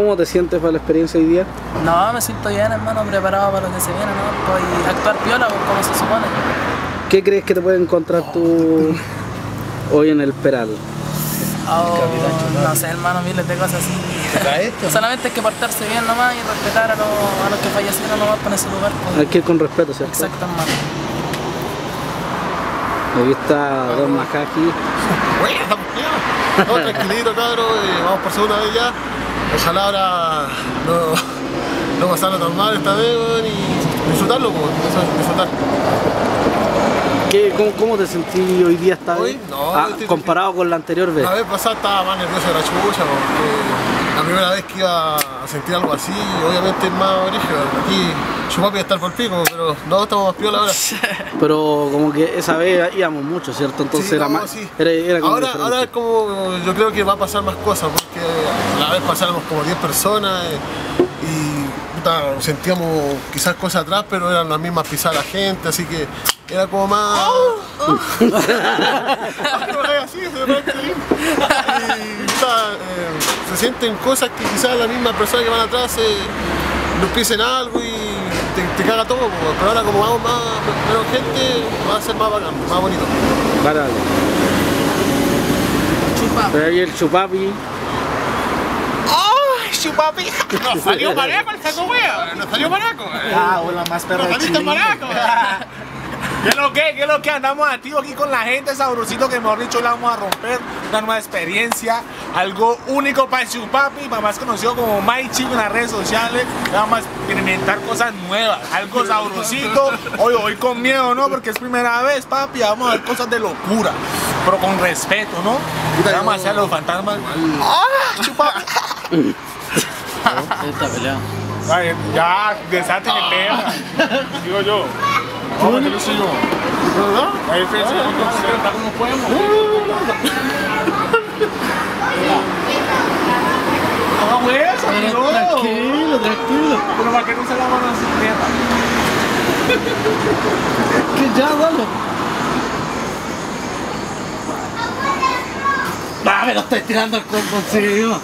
¿Cómo te sientes para la experiencia hoy día? No, me siento bien, hermano, preparado para lo que se viene, ¿no? Pues, y actuar piola, pues, como se supone. ¿Qué crees que te puede encontrar tú hoy en el Peral? Oh, no sé, hermano, miles de cosas así. Solamente hay que portarse bien nomás y respetar a, los, a los que fallecieron nomás para ese lugar. pues. Hay que ir con respeto, ¿cierto? Exacto, hermano. Aquí está Don Macaji. Bueno, no, tranquilito, cabrón, eh, vamos por segunda vez ya. Ojalá ahora no, no pasarlo tan mal esta vez, weón, y disfrutarlo, es disfrutar. ¿Qué, cómo, cómo te sentí hoy día esta Hoy, vez? no, Ah, estoy comparado con la anterior vez. La vez pasada estaba más nervioso de la chucha, porque la primera vez que iba a sentir algo así, obviamente es más origen. Aquí va a estar por pico, pero no estamos más piola ahora. Pero como que esa vez íbamos mucho, ¿cierto? Entonces Sí, era no, más. sí. Era, era como ahora, diferente. ahora es como, yo creo que va a pasar más cosas, porque la vez pasáramos como 10 personas eh, y puta, sentíamos quizás cosas atrás, pero eran las mismas pisadas la gente, así que era como más... Parece bien. y puta, eh, se sienten cosas que quizás las mismas personas que van atrás eh, nos pisen algo y te, te caga todo, po, pero ahora como vamos más, menos gente, va a ser más bacán, más bonito. Dale. Pero ahí el chupapi. ¡Ay, chupapi! Nos salió maraco el saco wea, nos salió maraco. Ah, hola, más perro Nos saliste. ¿Qué es lo que? ¿Qué es lo que? Andamos activos aquí con la gente, sabrosito que mejor dicho la vamos a romper. Una nueva experiencia, algo único para el chupapi, más conocido como Chico en las redes sociales. Vamos a experimentar cosas nuevas, algo sabrosito. Hoy, hoy con miedo, ¿no? Porque es primera vez, papi. Vamos a ver cosas de locura, pero con respeto, ¿no? Vamos a hacer los fantasmas. ¡Ah, chupapi! Está peleado. Ay, ya, desate mi perra. Digo yo. Vamos, que lo sigo. Ahí frente, está como podemos. Hagamos eso, amigo. Tranquilo, tranquilo. Pero para que no se la mano así, mierda. Que ya, dale. Ah, pero estáis tirando el cuerpo encima.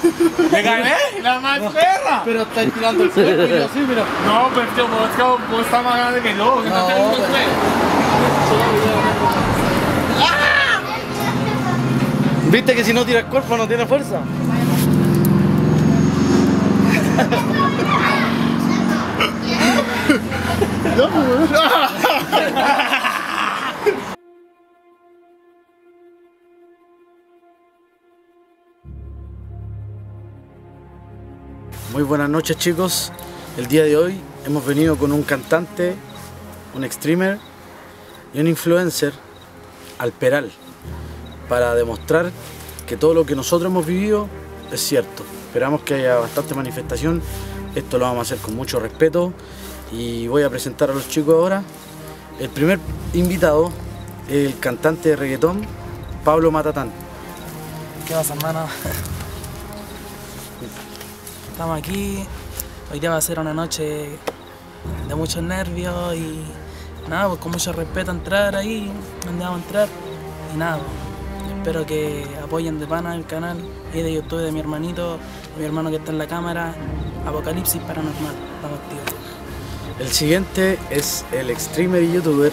¡Le gané! ¡La más perra! Pero estáis tirando el cuerpo y yo así, mira. No, pero tío, vos, es que vos estás más grande que yo. que No, te tengo pero- usted. ¿Viste que si no tira el cuerpo no tiene fuerza? Muy buenas noches chicos. El día de hoy hemos venido con un cantante, un streamer y un influencer al Peral para demostrar que todo lo que nosotros hemos vivido es cierto. Esperamos que haya bastante manifestación. Esto lo vamos a hacer con mucho respeto y voy a presentar a los chicos ahora. El primer invitado, el cantante de reggaetón, Pablo Matatán. ¿Qué pasa, hermano? Estamos aquí. Hoy día va a ser una noche de muchos nervios y nada, pues con mucho respeto entrar ahí, donde vamos a entrar. Y nada, pues, espero que apoyen de pana el canal y de YouTube de mi hermanito, de mi hermano que está en la cámara, Apocalipsis Paranormal. Estamos activos. El siguiente es el streamer y youtuber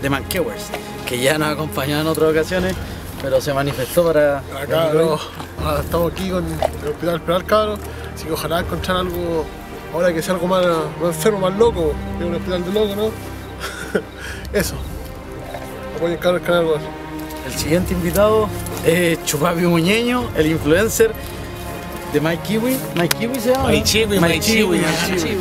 de Mankewers, que ya nos ha acompañado en otras ocasiones, pero se manifestó para... Acá no, ah, estamos aquí con el hospital Esperal, cabrón. Así que ojalá encontrar algo, ahora que sea algo más, más enfermo, más loco. Es un hospital de loco, ¿no? Eso. Apoyen el canal. El siguiente invitado es Chupapi Muñeño, el influencer de Mike Kiwi. Mike Kiwi se llama. Mike Kiwi, Mike Kiwi, Mike Kiwi.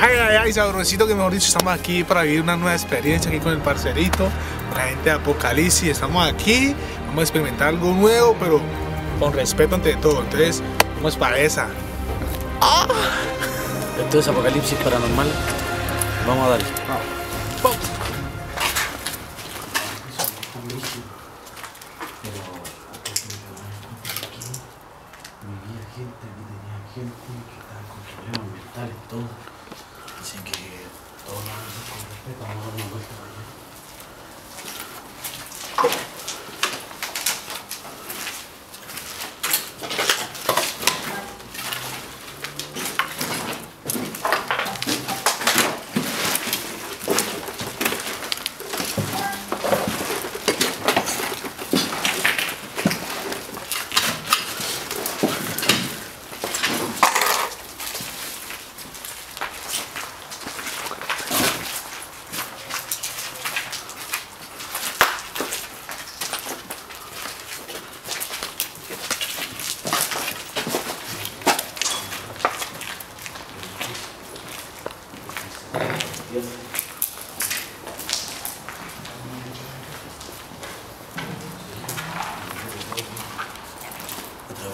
Ay, ay, ay, sabrosito que mejor dicho, estamos aquí para vivir una nueva experiencia aquí con el parcerito, con la gente de Apocalipsis, estamos aquí, vamos a experimentar algo nuevo, pero con respeto ante todo, entonces, vamos para esa. Esto es Apocalipsis Paranormal. Vamos a darle. Vivía gente, aquí tenía gente que estaba con problemas mentales, todo. Así que todos lo vamos a hacer con respeto, vamos a dar una vuelta para allá.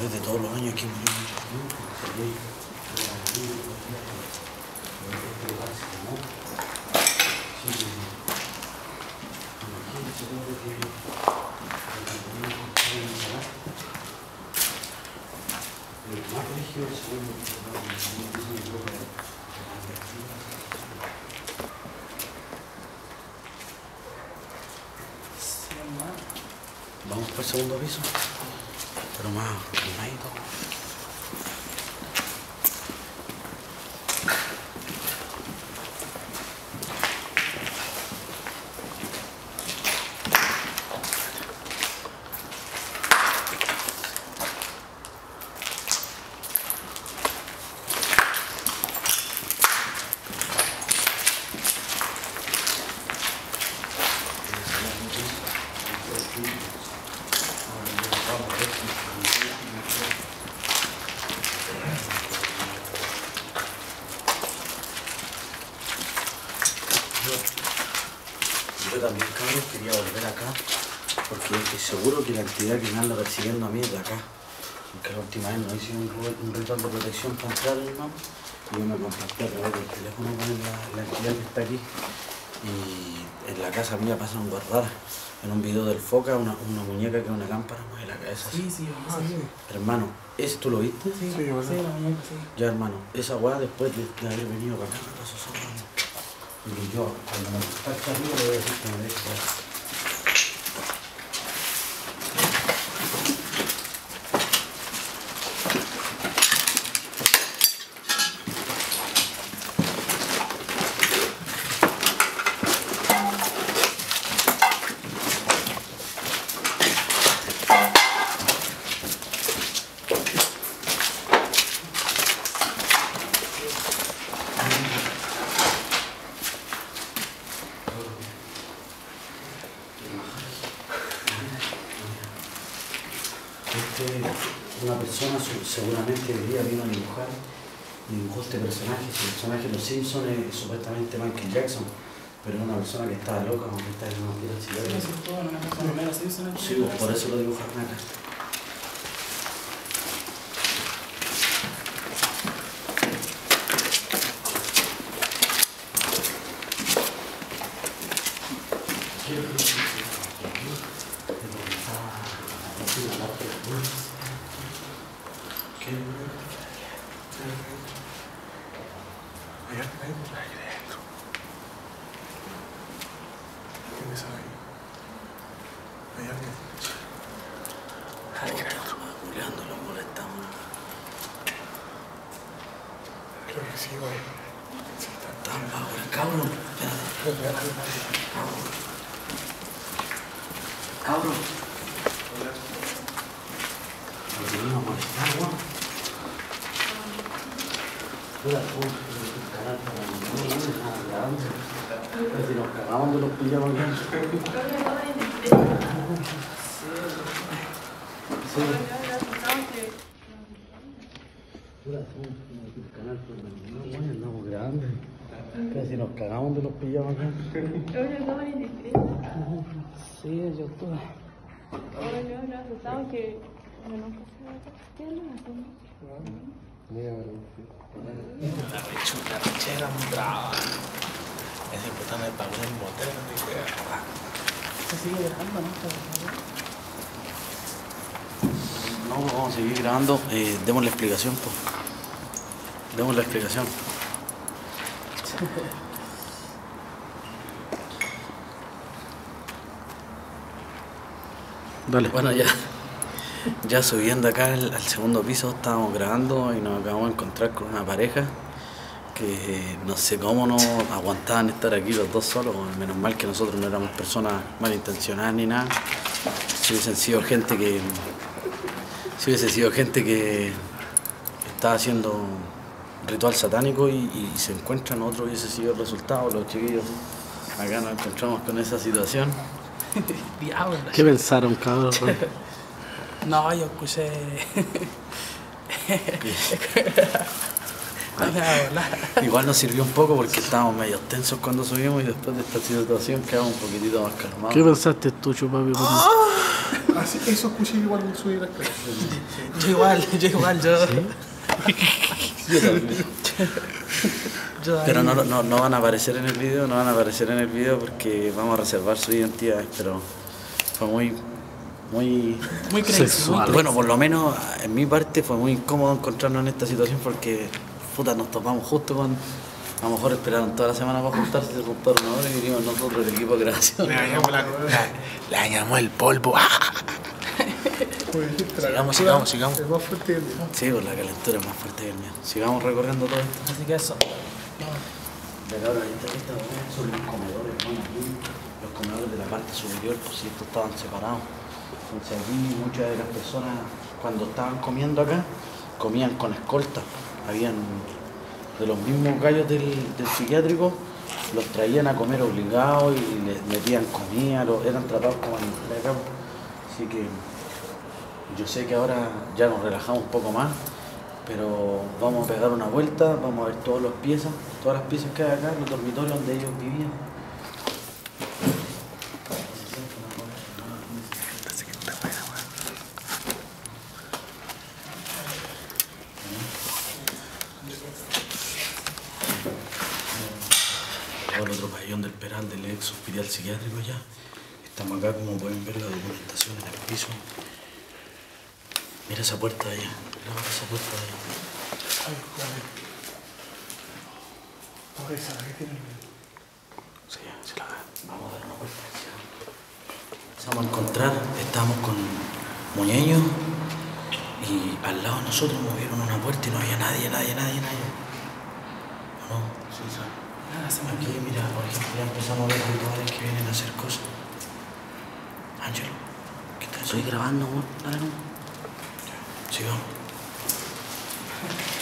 después de todos los años que murió mucho Vamos por el segundo piso, pero más calmadito. Yo también, cabrón, quería volver acá porque estoy seguro que la actividad que me anda persiguiendo a mí es de acá. Porque la última vez nos hicieron un, un ritual de protección para entrar, hermano. Y yo me contacté a través del teléfono con la, la entidad que está aquí. Y en la casa mía pasan raras. En un video del Foca, una, una muñeca que es una lámpara mueve la cabeza. así. Sí, sí, sí. Hermano, ¿ese tú lo viste? Sí, Sí, sí, la muñeca, sí. Ya, hermano, esa weá después de, de haber venido para acá me pasó solo. Y yo, cuando me contacte arriba, le voy a decir que me deje ya. Este, una persona su- seguramente hoy día vino a dibujar, dibujó este personaje, ese personaje de los Simpsons es supuestamente Michael Jackson, pero es una persona que estaba loca, que está en una tira chilena. sí, por eso lo dibujaron acá. ¿Qué me sabe? Hay alguien. Juliando, lo molestamos. Creo que sí, güey. Tan bajo el cabrón. Espérate. Cabrón. Lo venimos a molestar, weón. Puta, tú, el canal para no no, nada grabando. Pero si nos cagamos de los pillamos aquí. Sí. Puta, tú, el canal para no no, andamos grabando. Pero si nos cagamos de los pillamos acá. Sí, es youtuber. La rechura, rechera, muy brava. Ese puta me pagó en motel, no me queda. Se sigue grabando, ¿no? No, vamos a seguir grabando. Eh, demos la explicación, pues. Demos la explicación. Dale. Bueno, ya, ya subiendo acá al, al segundo piso, estábamos grabando y nos acabamos de encontrar con una pareja que no sé cómo no aguantaban estar aquí los dos solos. Menos mal que nosotros no éramos personas malintencionadas ni nada. Si hubiesen sido gente que. Si hubiese sido gente que estaba haciendo ritual satánico y, y se encuentran, otro hubiese sido el resultado. Los chiquillos acá nos encontramos con esa situación. Diablo. ¿Qué pensaron, cabrón? No, yo escuché. No me va a volar. Igual nos sirvió un poco porque estábamos medio tensos cuando subimos y después de esta situación quedamos un poquitito más calmados. ¿Qué pensaste tú, chupapi? Ah. Así, eso escuché igual la escalera. Yo igual, yo igual, yo. Yo Pero no, no, no van a aparecer en el video, no van a aparecer en el video porque vamos a reservar sus identidades, pero fue muy, muy... Muy muy Bueno, por lo menos en mi parte fue muy incómodo encontrarnos en esta situación porque, puta, nos topamos justo cuando... A lo mejor esperaron toda la semana para juntarse, se juntaron ahora y vinimos nosotros, el equipo de grabación. Le dañamos, la, la- le dañamos el polvo. Sigamos, sigamos, sigamos. Es más fuerte que el mío. Sí, pues la calentura es más fuerte que el mío. Sigamos recorriendo todo esto. Así que eso. Acá ahora son los comedores, bueno, aquí los comedores de la parte superior, pues si estos estaban separados. Entonces aquí muchas de las personas cuando estaban comiendo acá, comían con escolta. Habían de los mismos gallos del, del psiquiátrico, los traían a comer obligados y les metían comida, los, eran tratados como animales acá. Así que yo sé que ahora ya nos relajamos un poco más, pero vamos a pegar una vuelta, vamos a ver todas las piezas, todas las piezas que hay acá, los dormitorios donde ellos vivían. Todo el otro del ex hospital psiquiátrico ya. Estamos acá, como pueden ver, la documentación en el piso. Mira esa puerta de allá. Mira esa puerta de allá. Sí, se la ve. Vamos a dar una vuelta. sí. Vamos a encontrar, estábamos con Muñeño y al lado de nosotros movieron una puerta y no había nadie, nadie, nadie, nadie. ¿O no? Sí, sí. Se me Aquí, mira, por ejemplo, ya empezamos a ver rituales que vienen a hacer cosas. Ángelo, ¿qué tal? Estoy grabando, weón. Dale, no. Sigamos. Muy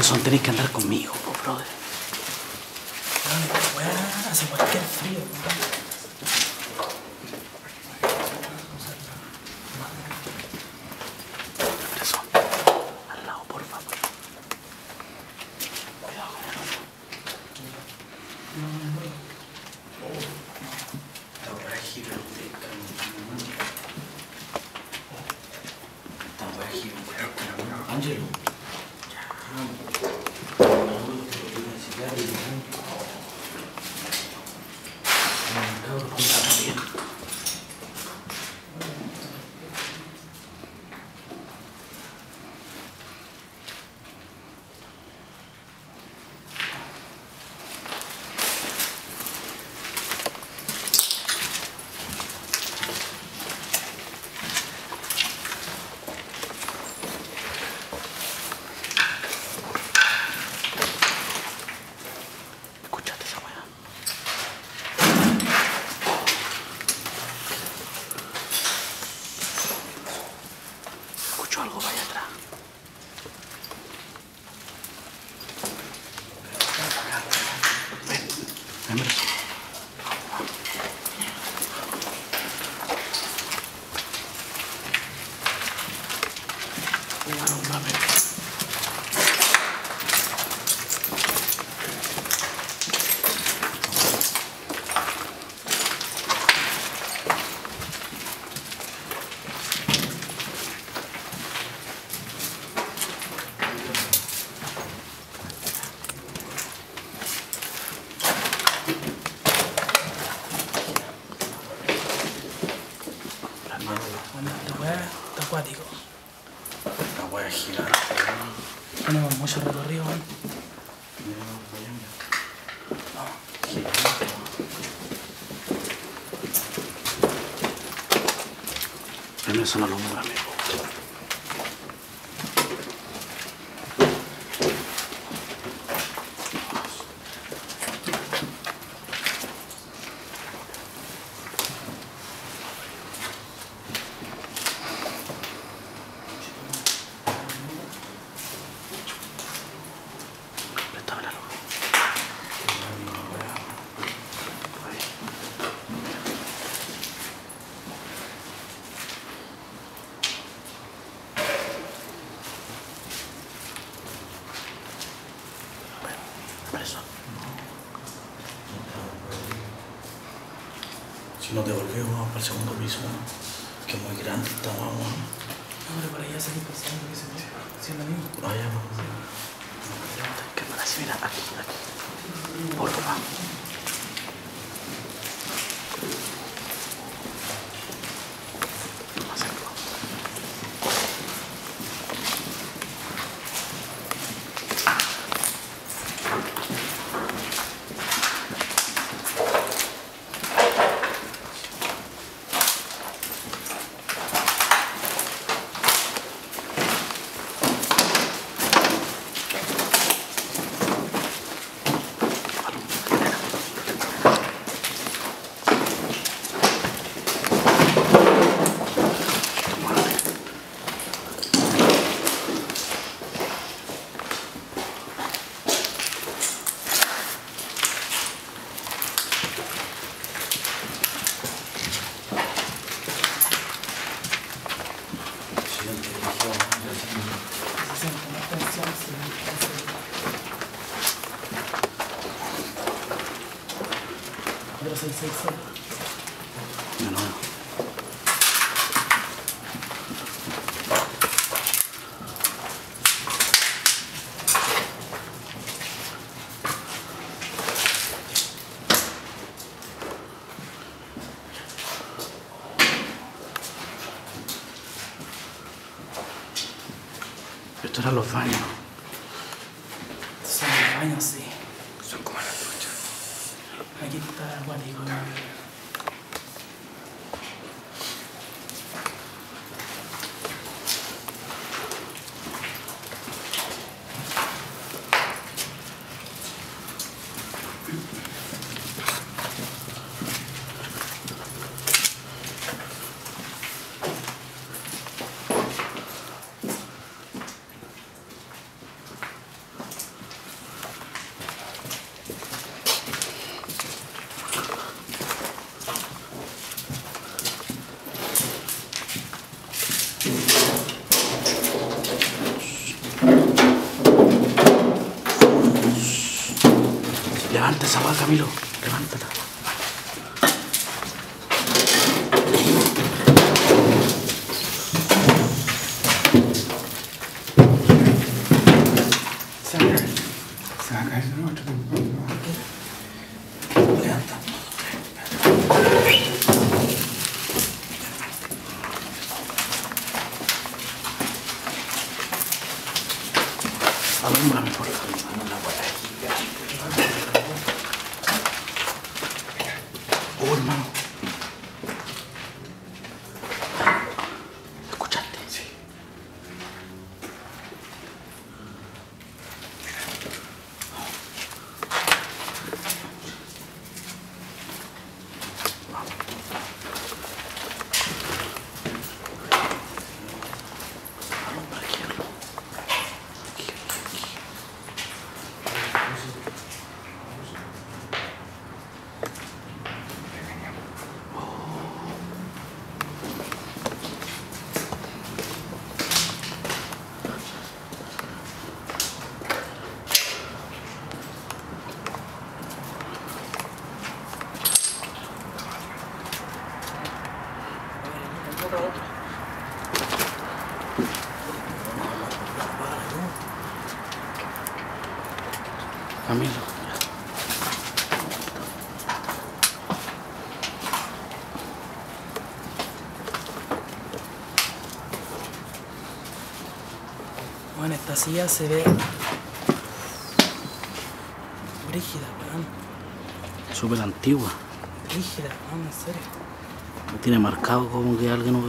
Emerson, tenéis que andar conmigo, son. nos devolvimos para el segundo piso, que es muy grande, estábamos. Ahora para allá pasando. a los baños. esta silla se ve brígida, weón. Súper antigua. Brígida, weón, en serio. Me tiene marcado como que alguien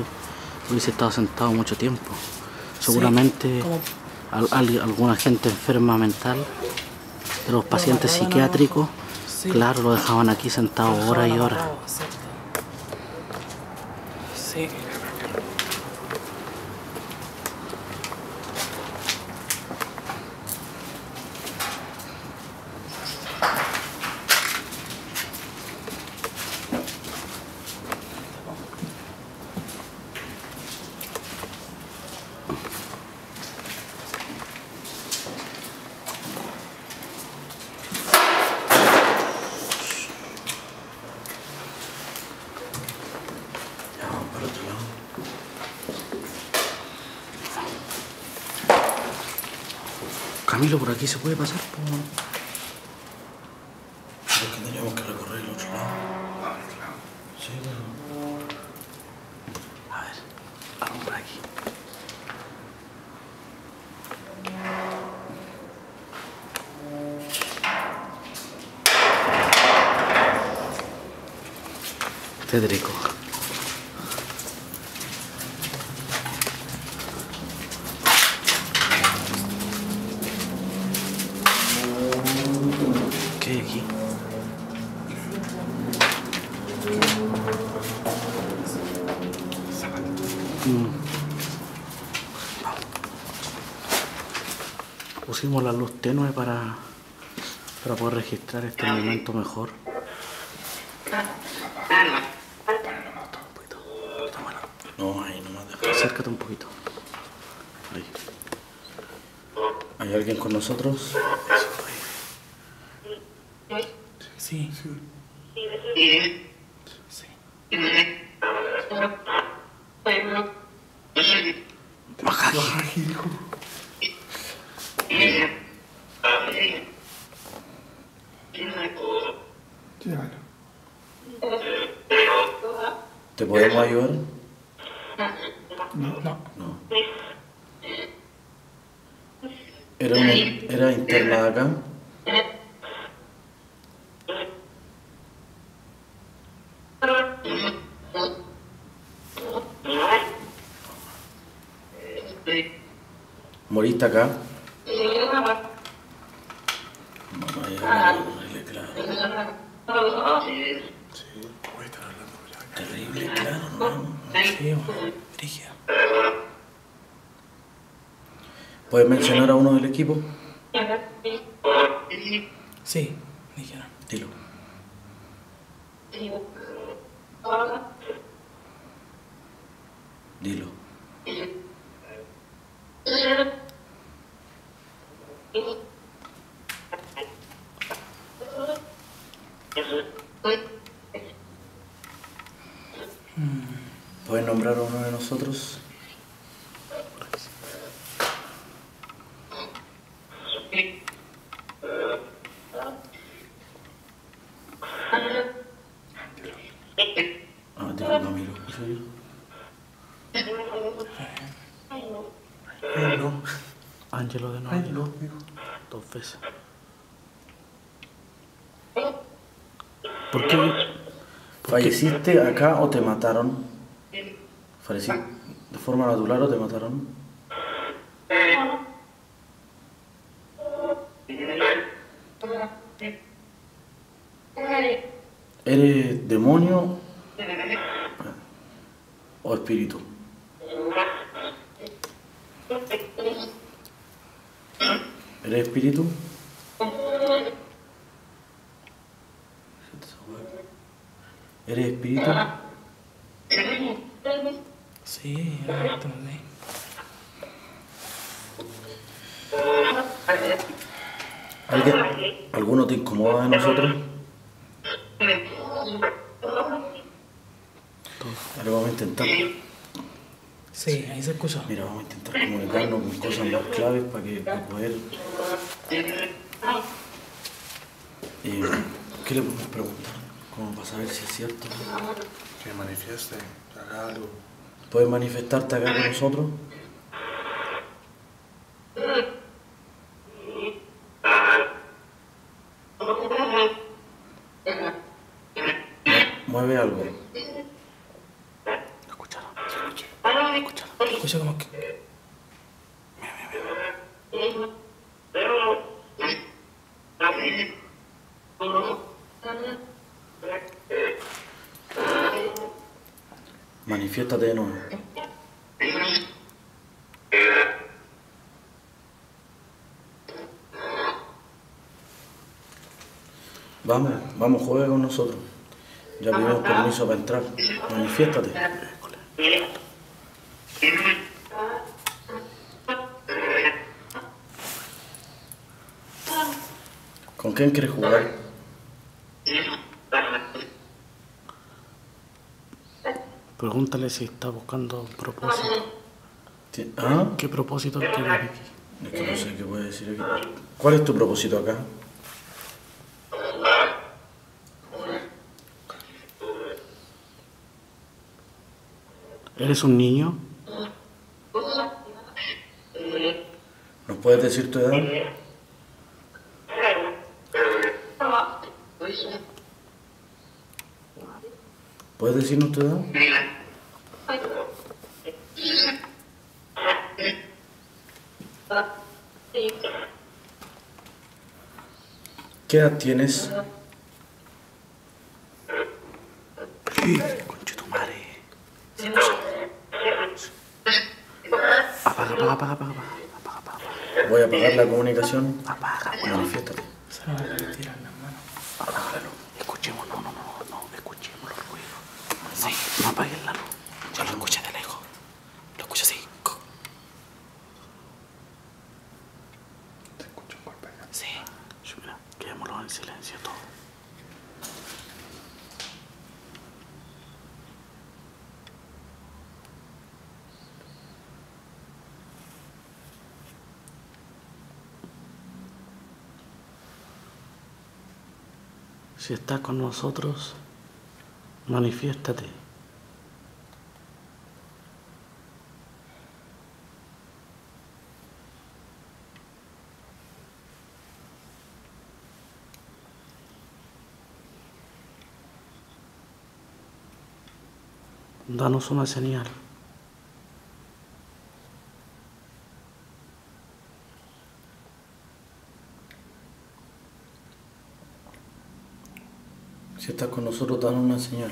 hubiese estado sentado mucho tiempo. Seguramente alguna gente enferma mental, de los pacientes psiquiátricos, claro, lo dejaban aquí sentado horas y horas. Sí. Aquí se puede pasar. po? Pero es que tendríamos que recorrer el otro lado. Sí, pero... A ver, vamos por aquí. Tétrico. ¿Qué hay aquí? Mm. Pusimos la luz tenue para, para poder registrar este momento mejor. No, ahí nomás, deja- acércate un poquito. Ahí. ¿Hay alguien con nosotros? Sí. Baja Llévalo. ¿Te podemos ayudar? No. No. ¿Era, era interna de acá? ¿Moriste acá? No, no hay horrible, claro. Terrible, claro, no, no. Sí, weón. Brígida. ¿Puedes mencionar a uno del equipo? Sí, dijeron. Dilo. Dilo. ¿Puedes nombrar a uno de nosotros? Ah, dilo, Camilo. ¿Soy yo? Ángelo de nuevo. Dos veces. ¿Por qué? ¿Falleciste acá o te mataron? ¿Falleciste de forma natural o te mataron? ¿Eres demonio o espíritu? ¿Eres manifestarte acá con nosotros? Mueve algo. Escúchalo, escúchalo. Escúchalo. Escucha como que. Mira, mira, mira. Manifiéstate de nuevo. Vamos, vamos, juega con nosotros. Ya pedimos permiso para entrar. Manifiéstate. ¿Con quién quieres jugar? Pregúntale si está buscando un propósito. ¿Ah? ¿Qué propósito tiene aquí? Es que no sé qué puede decir aquí. ¿Cuál es tu propósito acá? ¿Eres un niño? ¿Nos puedes decir tu edad? ¿Puedes decirnos tu edad? ¿Qué edad tienes? Conche tu madre. Apaga, apaga, apaga, apaga, apaga, apaga, apaga. Voy a la comunicación. Apaga, weón. Manifiéstate. Se me van a tirar las manos. Apágalo. Escuchemos, no, no, no, no, escuchemos los ruidos. Sí, no apaguen la luz. Yo lo escuché de lejos. Lo escuché así. co- Te escucho un golpe. Sí. Sh, Mira, quedémoslo en silencio todo. Si estás con nosotros, manifiéstate. Danos una señal. Si estás con nosotros, danos una señal.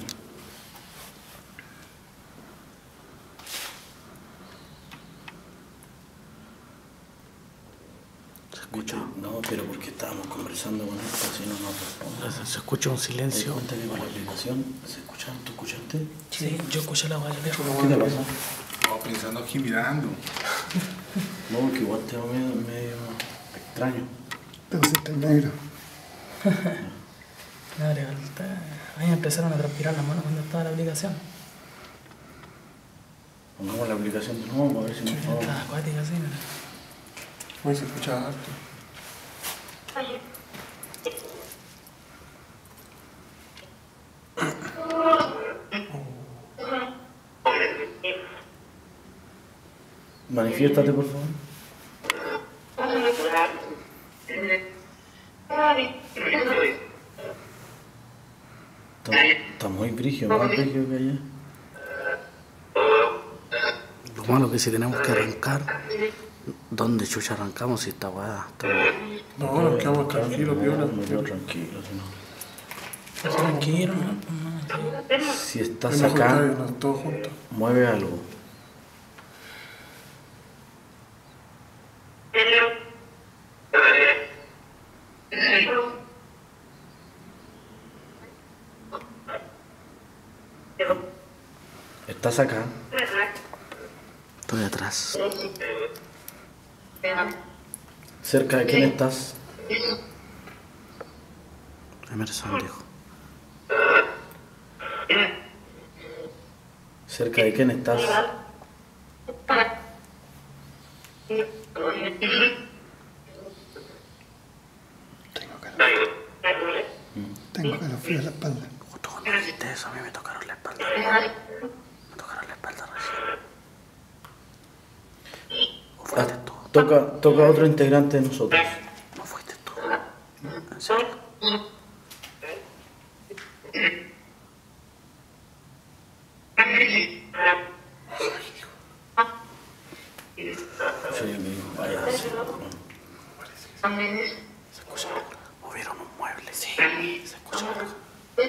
Se escucha, No, pero porque estábamos conversando con él, si no nos responde. se escucha un ¿Te das silencio. cuenta que con la aplicación se escucharon? ¿Tú escuchaste? Sí, yo escuché la lejos. ¿Qué te pasa? Estaba pensando aquí mirando. No, porque igual te veo medio, medio extraño. Te pusiste negro. Falta- A mí me empezaron a transpirar las manos cuando estaba la aplicación. Pongamos la aplicación de nuevo para ver si nos podemos- Estaba acuática así, mira. Uy, se escuchaba harto. Manifiéstate, por favor. Está, Lo malo es que si tenemos que arrancar, ¿dónde chucha arrancamos si esta weá? está- No, nos quedamos tranquilos, piola. Me quedo tranquilo, si no. Tranquilo, no. Si estás acá, mueve algo. Estás acá. Estoy atrás. ¿Cerca de quién estás? Emerson dijo. ¿Cerca de quién estás? toca otro integrante de nosotros. ¿No fuiste tú? ¿En serio? Sí, amigo, vaya. Se escucha algo. Movieron un mueble. Sí, se escucha algo. ¿Sí?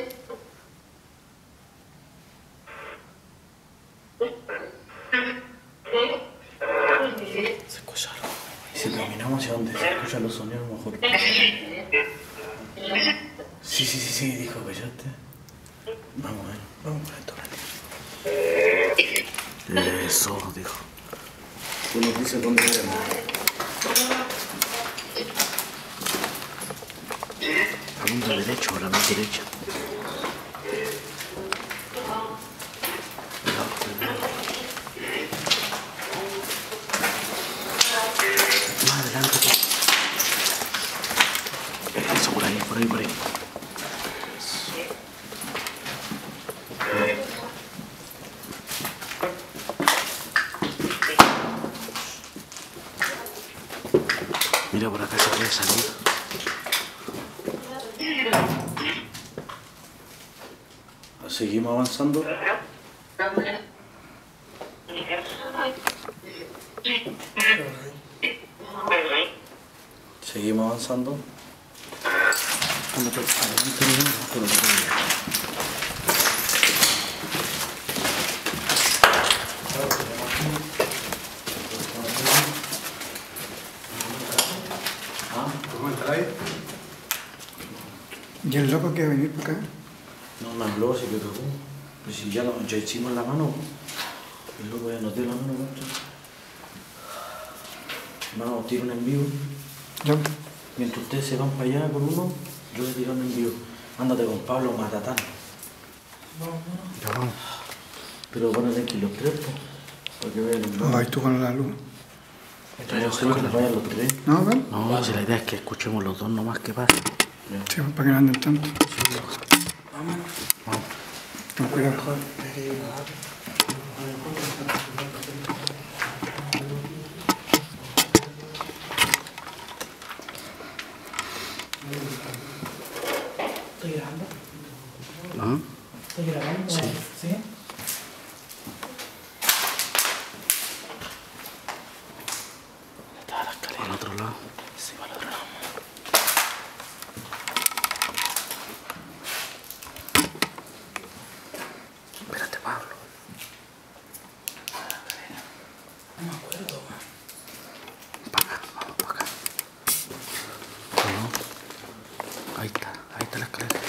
Si caminamos hacia donde se escuchan los sonidos, mejor. Sí, sí, sí, sí, dijo, ¿callaste? Vamos a ver, vamos a esto, Randy. Eso, dijo. Tú nos dices dónde queremos. A mundo derecho, a la mano derecha. Más adelante. Eso, por ahí, por ahí, por ahí. Mira, por acá se puede salir. Avanzando. Seguimos avanzando. Ándate, adelante, mira, pero no puedo ir. ¿Cómo entrar ahí? ¿Y el loco que va a venir para acá? No me habló, si le tocó. Pues si ya, no, hicimos la mano. El loco ya nos dio la mano, ¿cuánto? Vamos, tiro un envío. Ya. Mientras ustedes se van para allá con uno, yo le tiro un envío. Ándate con Pablo Matatán. Ya vamos. Pero ponete aquí los tres, pues, para que vean el ahí tú con la luz. Yo que vayan los tres. ¿No, ven? No, si la idea es que escuchemos los dos nomás que pasa. Sí, para que no anden tanto. Vamos. Ten cuidado. ¿Estoy grabando? ¿Ah? ¿Estoy grabando? Sí. ¿Sí? Está la escalera al otro lado. Sí, para el otro lado. Espérate, Pablo. No me acuerdo, weón. Para acá, vamos para acá. No. Ahí está, ahí está la escalera.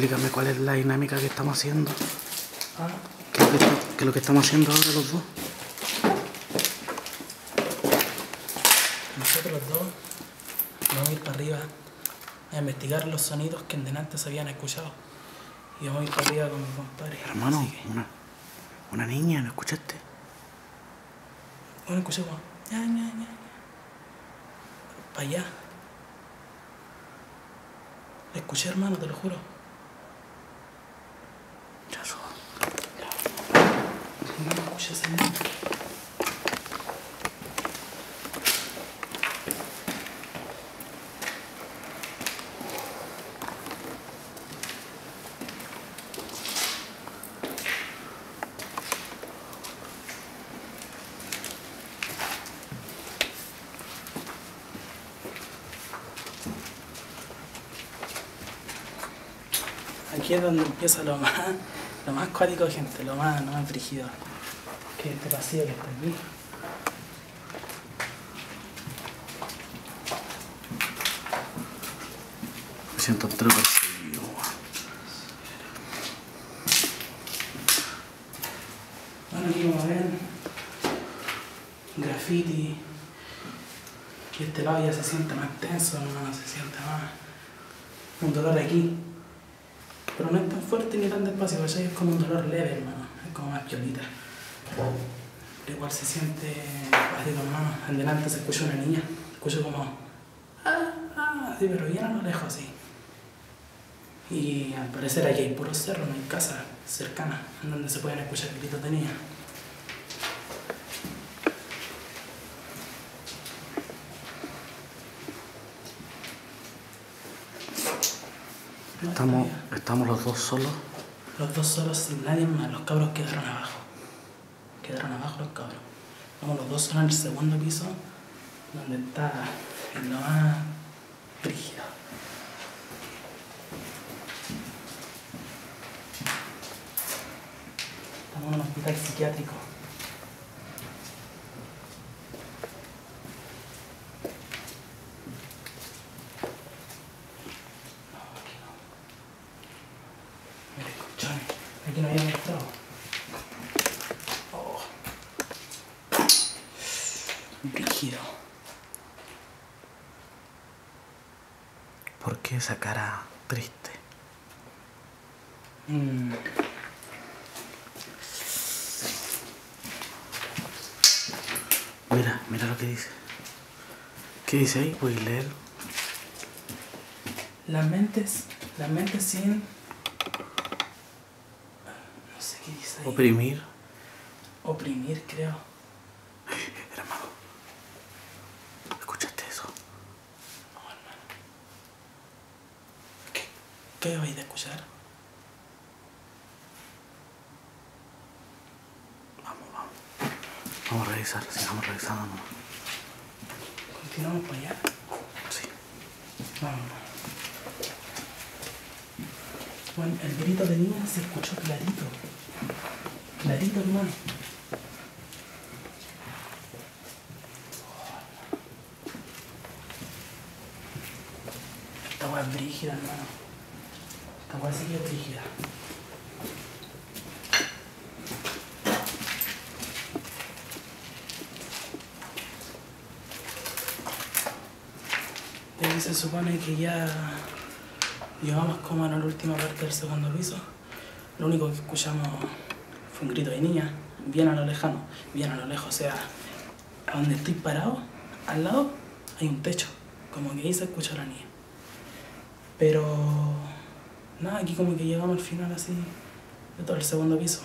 Explícame cuál es la dinámica que estamos haciendo. Ah, ¿Qué es lo que, está- qué es lo que estamos haciendo ahora los dos? nosotros dos vamos a ir para arriba a investigar los sonidos que en delante se habían escuchado. Y vamos a ir para arriba con mi compadre. Hermano, que- una, una niña, ¿no escuchaste? Bueno, escuché como. Ya, ya, ya. Para allá. La escuché, hermano, te lo juro. Ya eso. Aquí es donde empieza lo más, lo más cuático, gente, lo más, lo más brígido. Que este pasillo que está aquí. Me siento perseguido. Bueno, aquí como ven, graffiti. Y este lado ya se siente más tenso, hermano, se siente más. Un dolor aquí. Pero no es tan fuerte ni tan despacio, ¿cachai? Es como un dolor leve, hermano. Es como más piolita. Se siente cuático, hermano. En delante se escucha una niña. Escucho como. Ah, ah, sí, pero bien a lo lejos, así. Y al parecer aquí hay puros cerros, no hay casas cercanas en donde se pueden escuchar gritos de niña. No, Estamos, estamos los dos solos. Los dos solos sin nadie más, los cabros quedaron abajo. Quedaron abajo los cabros. Vamos los dos solos en el segundo piso, donde está Es lo más rígido. Estamos en un hospital psiquiátrico. No, aquí no. Mira, colchones. Aquí no había entrado. Rígido. ¿Por qué esa cara triste? Mm. Mira, mira lo que dice. ¿Qué dice ahí? Voy a leer. Las mentes, las mentes sin... No sé qué dice ahí. Oprimir. Oprimir, creo. Hermano. ¿Escuchaste eso? ¿Qué, qué vais a escuchar? Vamos, vamos. Vamos a revisar, sigamos revisando. Continuamos para allá. Sí. Vamos. Bueno, el grito de niña se escuchó clarito. Clarito, hermano. Esta es brígida, hermano. Esta weá sí que es brígida. Y ahí se supone que ya llegamos como a la última parte del segundo piso. Lo único que escuchamos fue un grito de niña, bien a lo lejano, bien a lo lejos. O sea, a donde estoy parado, al lado, hay un techo. Como que ahí se escucha la niña. Pero nada, aquí como que llegamos al final así de todo el segundo piso.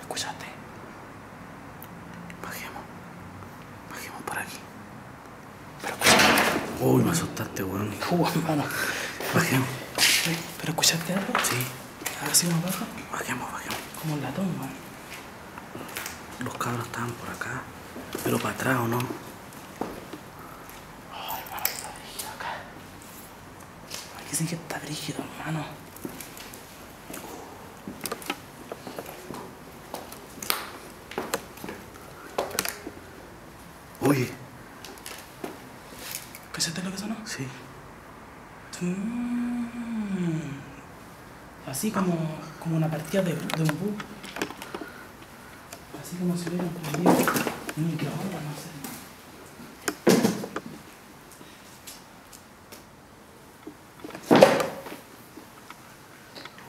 ¿Escuchaste? Bajemos. Bajemos por aquí. Pero escuchaste. Uy, me asustaste, weón. Uh, hermano. Bajemos. ¿Pero escuchaste algo? Sí. Así como abajo, Bajemos, bajemos. como un latón, man. Los cabros estaban por acá. Pero para atrás, ¿o no? Oh, hermano, está brígido acá. Dicen que está brígido, hermano. Uy, ¿Cachaste lo que sonó? sí. Mm. Así como, como una partida de, de un bug. Así como si prendido un microondas, no sé.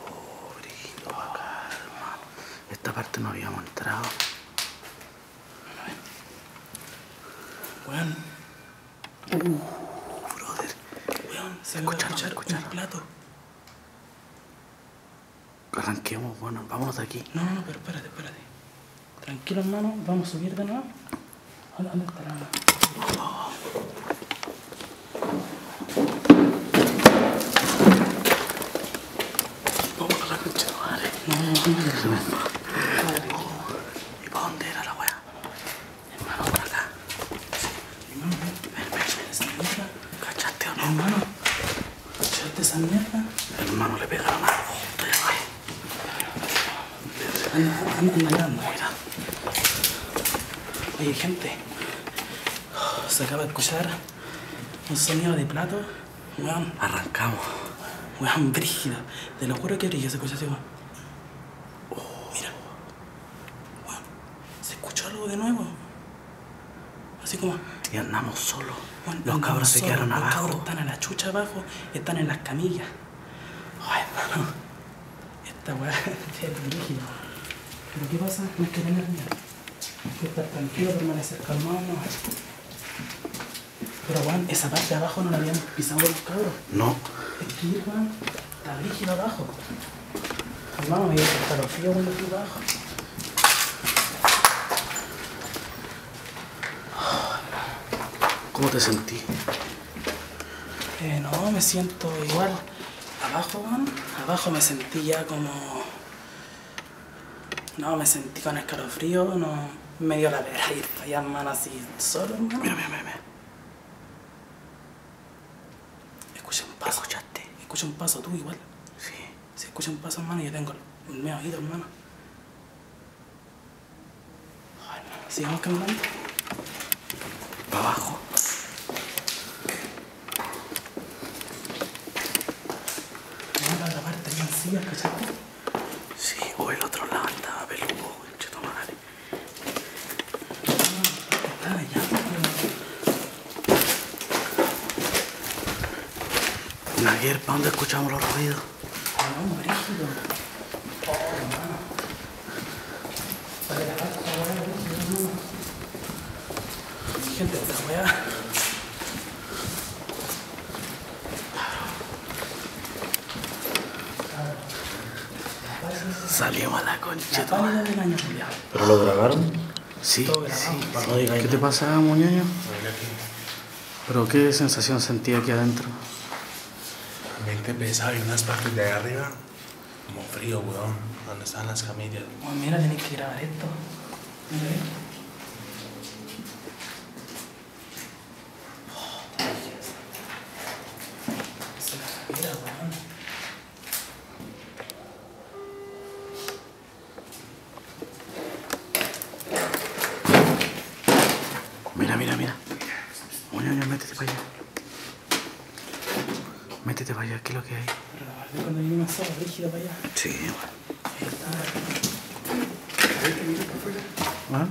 Oh, brígido acá, hermano. Esta parte no habíamos entrado. Weón, Brother. weón, se va a Escucharon, escuchar escucharon. un plato. Arranquemos, bueno, vámonos de aquí. No, no, pero espérate, espérate. Tranquilo, hermano, vamos a subir de nuevo. ¿Dónde, dónde está la mano? Vamos a la concha de madre. No, no, no, no. ¿Y para dónde era la weá? Hermano, por acá. Hermano, ven, ven, ven, esa mierda. ¿Cachaste o no? Hermano, ¿escuchaste esa mierda? Hermano, le pegaron algo. Estoy acá. Anda, anda, anda mirando. Mira. Oye, gente, escuchar un sonido de plato, weón, Arrancamos. weón, brígido. Te lo juro que brillo se escucha así, weón. Mira, weón, se escuchó algo de nuevo. Así como, Y andamos solos. Los cabros se quedaron Los abajo. cabros están a la chucha abajo, están en las camillas. Ay, hermano, esta weá es brígida. Pero ¿qué pasa? No hay que tener miedo. Hay que estar tranquilo, permanecer calmado, no. Weón, esa parte de abajo no la habíamos pisado los cabros. No. Es que, weón, está brígido abajo. Hermano, me dio escalofrío cuando fui abajo. ¿Cómo te sentí? Eh, no, me siento igual. Abajo, weón, abajo me sentí ya como... No, me sentí con escalofrío, no... Me dio la pera ir para allá, hermano, así solo, hermano. Mira, mira, mira. mira. Escuché un paso. Escuché un paso, tú igual. Sí. Si escuché un paso, hermano, yo tengo el medio oído, hermano. Ay, hermano, sigamos caminando. Para abajo. Vamos a la parte bien encima, ¿cachaste? Sí, o el otro lado andaba peludo, cheto madre. Está allá, Naguer, ¿para dónde escuchamos los ruidos? No, brígido. Oh, hermano. Vale, la. Gente, esta weá. Salimos a la concha. La pálida del año, culiao. ¿Pero lo grabaron? Sí, grabado. sí. No digáis ¿Qué te pasa, muñeño? ¿Pero qué sensación sentí aquí adentro? Pesada y unas partes de ahí arriba. Como frío, weón. Donde están las camillas. Bueno, mira, tenés que grabar esto. Mira esto. Se la mira, weón. Mira, mira, mira. Muñeño, métete para allá. Métete para allá, ¿qué es lo que hay? Pero la verdad cuando viene una sola rígida para allá. Sí, bueno. Ahí está. ¿Ah?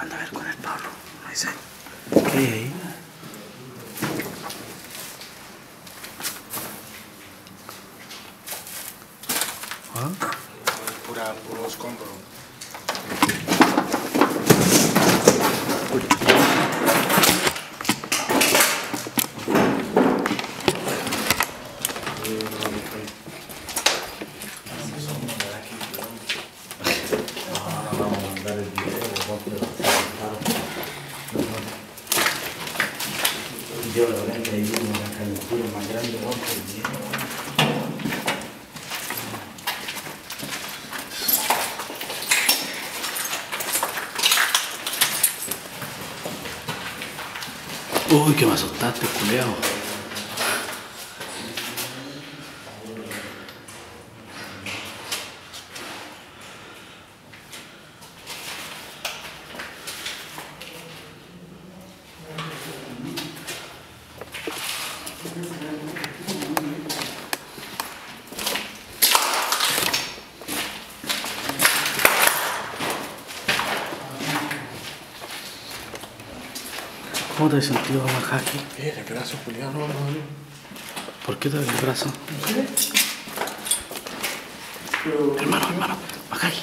Anda a ver con el Pablo. No sé. ¿Qué hay ahí? ¿Ah? Pura, puro escombro. Vamos a mandar el video. Yo lo veo que hay una calentura más grande, ponte el video. Uy, que me asustaste, culeado. ¿Cómo te has sentido, Majaki? Eh, el brazo, Julián, no, no, no. ¿Por qué te duele el brazo? Hermano, hermano, Majaki.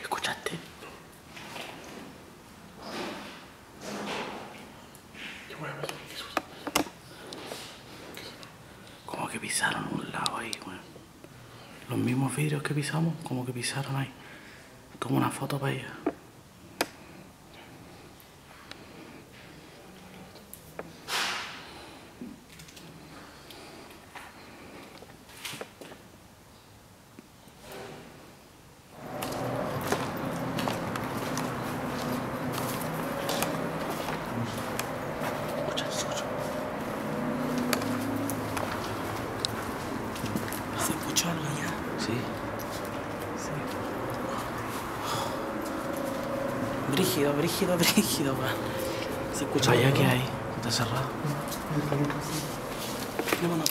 ¿Escuchaste? Como que pisaron un lado ahí, weón. Los mismos vidrios que pisamos, como que pisaron ahí. Toma una foto para ella. Escucha, escucha. Se escuchó algo allá. Sí. Sí. Brígido, brígido, weón. Se escucha ¿Allá qué hay? Está cerrado. Vámonos,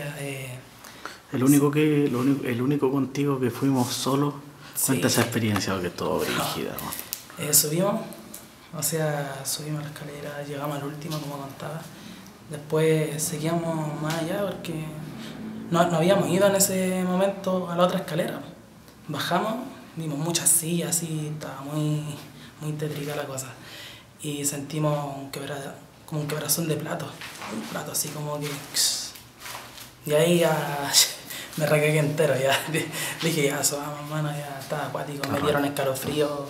experiencia. eh, El único que, único- el único contigo que fuimos solos, cuenta Sí. esa experiencia porque es todo brígida, ¿no? Eh, subimos, o sea, subimos la escalera, llegamos al último, como contaba. Después seguíamos más allá porque no, no habíamos ido en ese momento a la otra escalera. Bajamos, vimos muchas sillas, así, estaba muy, muy tétrica la cosa. Y sentimos un quebra- como un quebrazón de plato, un plato así como que... Y ahí ya me recagué entero, ya dije, ya, vamos, mano, ya estaba acuático, me dieron escalofrío.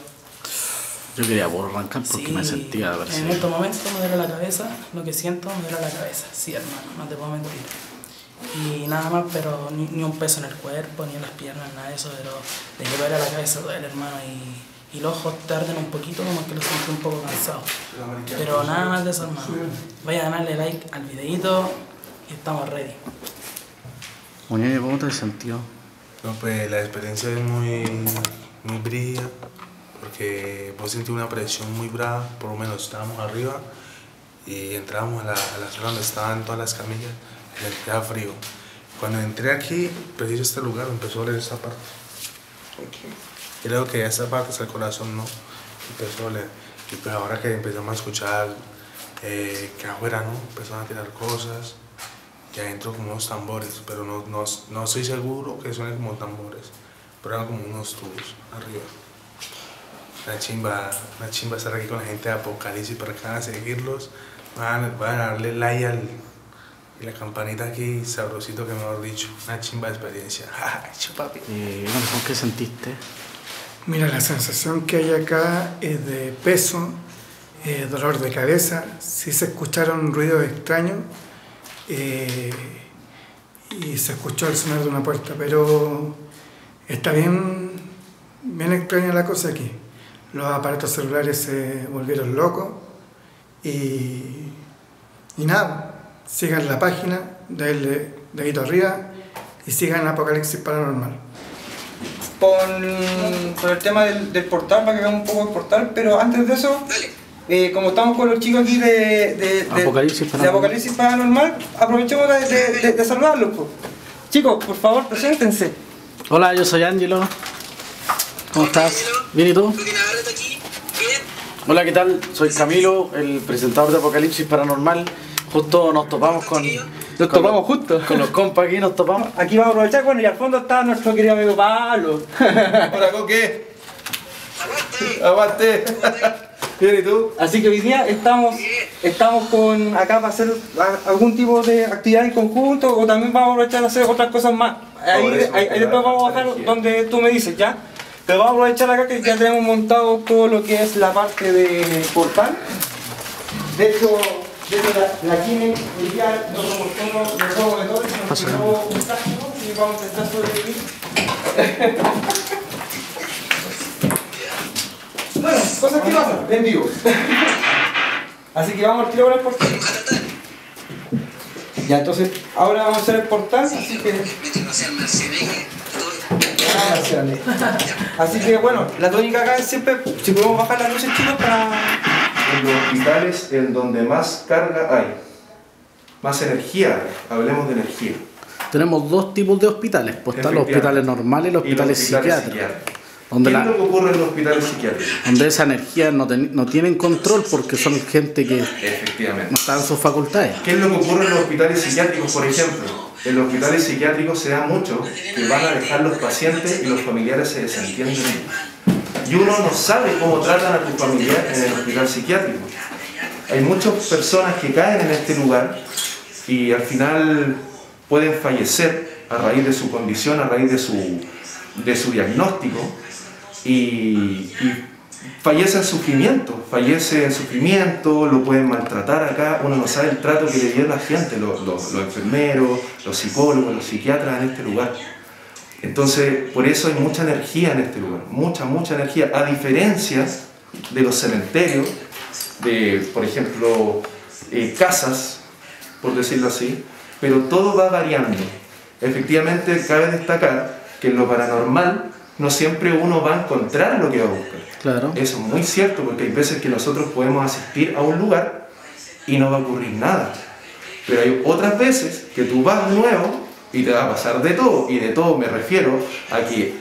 Yo quería por arrancar porque me sentía En perseguido. estos momentos me duele la cabeza, lo que siento me duele la cabeza, sí hermano, no te puedo mentir. Y nada más, pero ni, ni un peso en el cuerpo, ni en las piernas, nada de eso, pero de que duele la cabeza duele hermano y, y los ojos tardan un poquito como que lo siento un poco cansado. Pero nada más de eso hermano. Vaya a darle like al videito y estamos ready. Muñeño, ¿cómo te sentido? No, pues la experiencia es muy, muy brígida, porque vos sentí una presión muy brava, por lo menos estábamos arriba y entramos a la, a la sala donde estaban todas las camillas y sentía frío. Cuando entré aquí, preciso este lugar, empezó a doler esta parte. Y luego que esta parte es el corazón, ¿no? Empezó a doler. Y pues ahora que empezamos a escuchar eh, que afuera, ¿no? Empezaron a tirar cosas y adentro como unos tambores, pero no, no, no estoy seguro que suenen como tambores, pero eran como unos tubos arriba. Una chimba, una chimba estar aquí con la gente de Apocalipsis para acá, seguirlos, van, van a darle like al, y la campanita aquí, sabrosito que mejor dicho, una chimba de experiencia. ¡Ay, chupapi! Eh, ¿qué sentiste? Mira, la sensación que hay acá es de peso, eh, dolor de cabeza, sí se escucharon ruidos extraños eh, y se escuchó el sonar de una puerta, pero está bien, bien extraña la cosa aquí. Los aparatos celulares se volvieron locos y, y nada, sigan la página, denle dedito arriba y sigan Apocalipsis Paranormal. con, con el tema del, del portal, para que hagamos un poco el portal, pero antes de eso, eh, como estamos con los chicos aquí de, de, de- Apocalipsis de Paranormal. Apocalipsis Paranormal, aprovechemos de, de- de- de saludarlos. po. Chicos, por favor, preséntense. Hola, yo soy Angelo. ¿Cómo estás? ¿Bien y tú? Hola, ¿qué tal? Soy Camilo, el presentador de Apocalipsis Paranormal. Justo nos topamos con... Nos topamos justo. Con los compas aquí nos topamos. Aquí vamos a aprovechar, bueno, y al fondo está nuestro querido amigo Pablo. ¿Hola, Coque? ¡Aguante! ¿Bien y tú? Así que hoy día estamos, estamos con acá para hacer algún tipo de actividad en conjunto o también vamos a aprovechar a hacer otras cosas más. Ahí, ahí- ahí después vamos a bajar energía. donde tú me dices, ¿ya? Pero vamos a aprovechar acá que ya tenemos montado todo lo que es la parte de portal. De hecho, de hecho la, la Kine hoy día nos proporcionó los juegos de torres, nos un táctico y vamos a intentar sobrevivir. Bueno, cosas que pasan en vivo. Así que vamos al tiro con el portal. Ya, entonces, ahora vamos a hacer el portal, así que... Así que bueno, la tónica acá es siempre, si podemos bajar las luces chicos para... En los hospitales en donde más carga hay, más energía, hablemos de energía. Tenemos dos tipos de hospitales. Pues están los hospitales normales y los Y los hospitales hospitales psiquiátricos. psiquiátricos. Donde, ¿Qué la- es lo que ocurre en los hospitales psiquiátricos? donde esa energía no, ten- no tienen control porque son gente que no Efectivamente. está en sus facultades. ¿Qué es lo que ocurre en los hospitales psiquiátricos, por ejemplo? En los hospitales psiquiátricos se da mucho que van a dejar los pacientes y los familiares se desentienden. Y uno no sabe cómo tratan a tus familiares en el hospital psiquiátrico. Hay muchas personas que caen en este lugar y al final pueden fallecer a raíz de su condición, a raíz de su, de su diagnóstico y, fallece en sufrimiento, fallece en sufrimiento, lo pueden maltratar acá, uno no sabe el trato que le dio la gente, los, los, enfermeros, los psicólogos, los psiquiatras en este lugar. Entonces, por eso hay mucha energía en este lugar, mucha, mucha energía, a diferencia de los cementerios, de, por ejemplo, eh, casas, por decirlo así, pero todo va variando. Efectivamente, cabe destacar que en lo paranormal no siempre uno va a encontrar lo que va a buscar. Claro. Eso es muy cierto, porque hay veces que nosotros podemos asistir a un lugar y no va a ocurrir nada. Pero hay otras veces que tú vas nuevo y te va a pasar de todo. Y de todo me refiero a que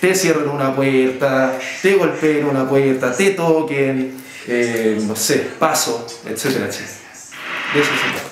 te cierren una puerta, te golpeen una puerta, te toquen, eh, no sé, paso, etcétera, etcétera. De eso se trata.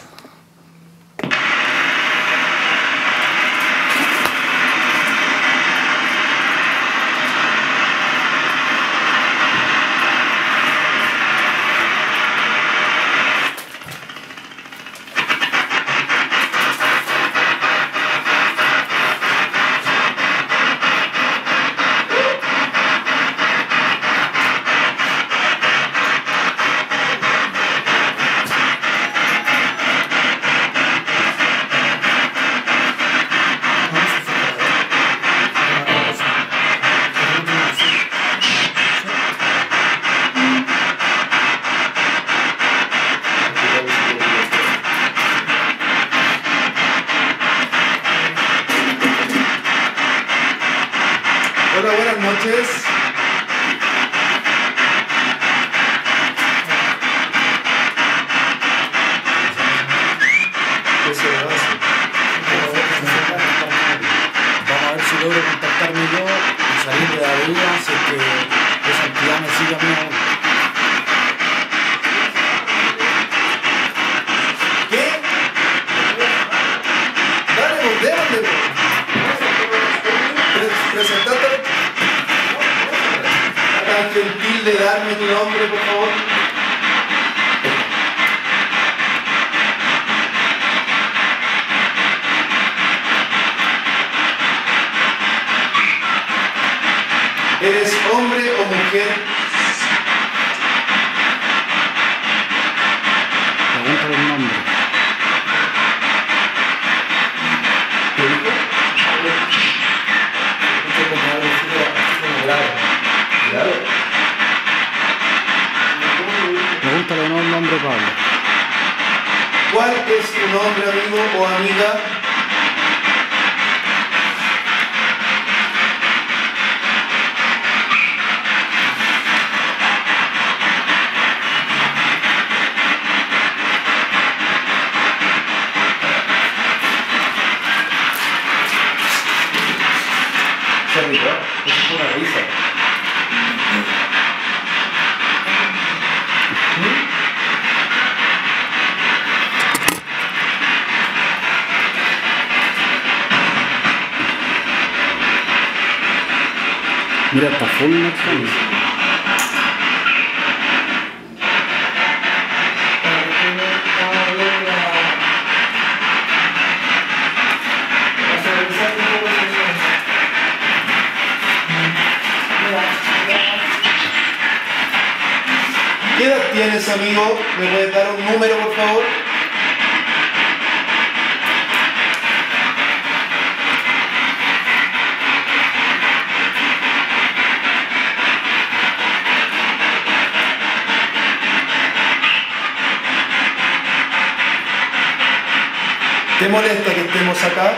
¿Te molesta que estemos acá?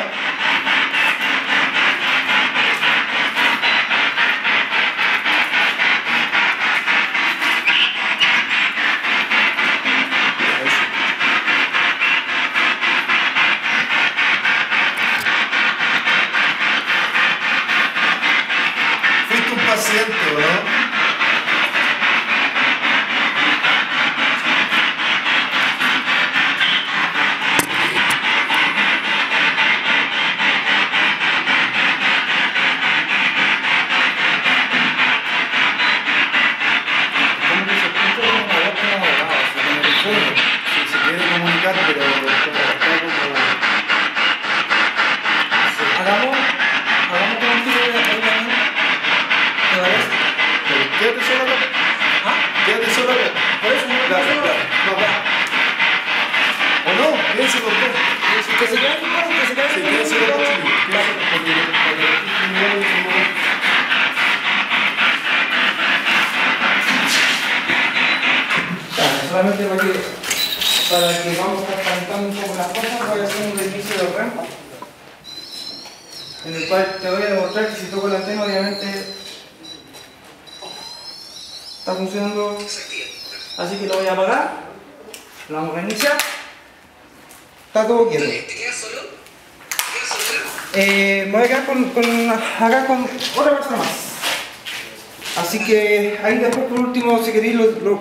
Si queréis,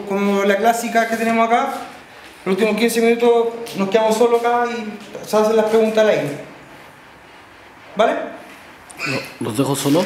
como la clásica que tenemos acá, los últimos 15 minutos nos quedamos solo acá y se hacen las preguntas al aire. ¿Vale? ¿Los dejo solo?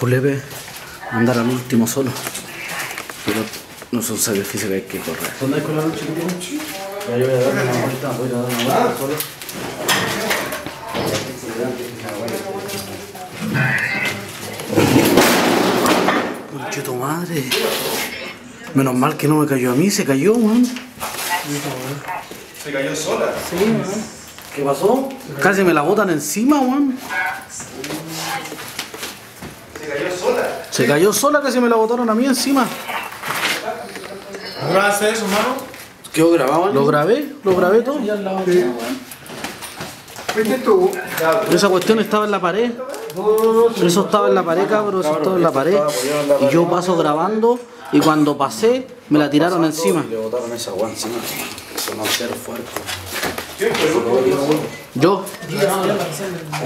Julepe andar al último solo. Pero no es un sacrificio que hay que correr. ¿Dónde hay con la noche? Ya yo voy a dar una vuelta, voy a dar una vuelta solo. Conche tu madre. Menos mal que no me cayó a mí, se cayó, man. Se cayó sola. ¿Qué pasó? Casi me la botan encima, weón. Se cayó sola. Se cayó sola, casi me la botaron a mí encima. ¿Grabaste eso, mano? ¿Quedó grabado? Lo grabé, lo grabé todo. Ya al lado. ¿Viste tú? Pero esa cuestión estaba en la pared. Eso estaba en la pared, cabrón, eso estaba en la pared. Y yo paso grabando y cuando pasé me la tiraron encima. Le botaron esa agua encima. Sonó cero fuerte. Yo.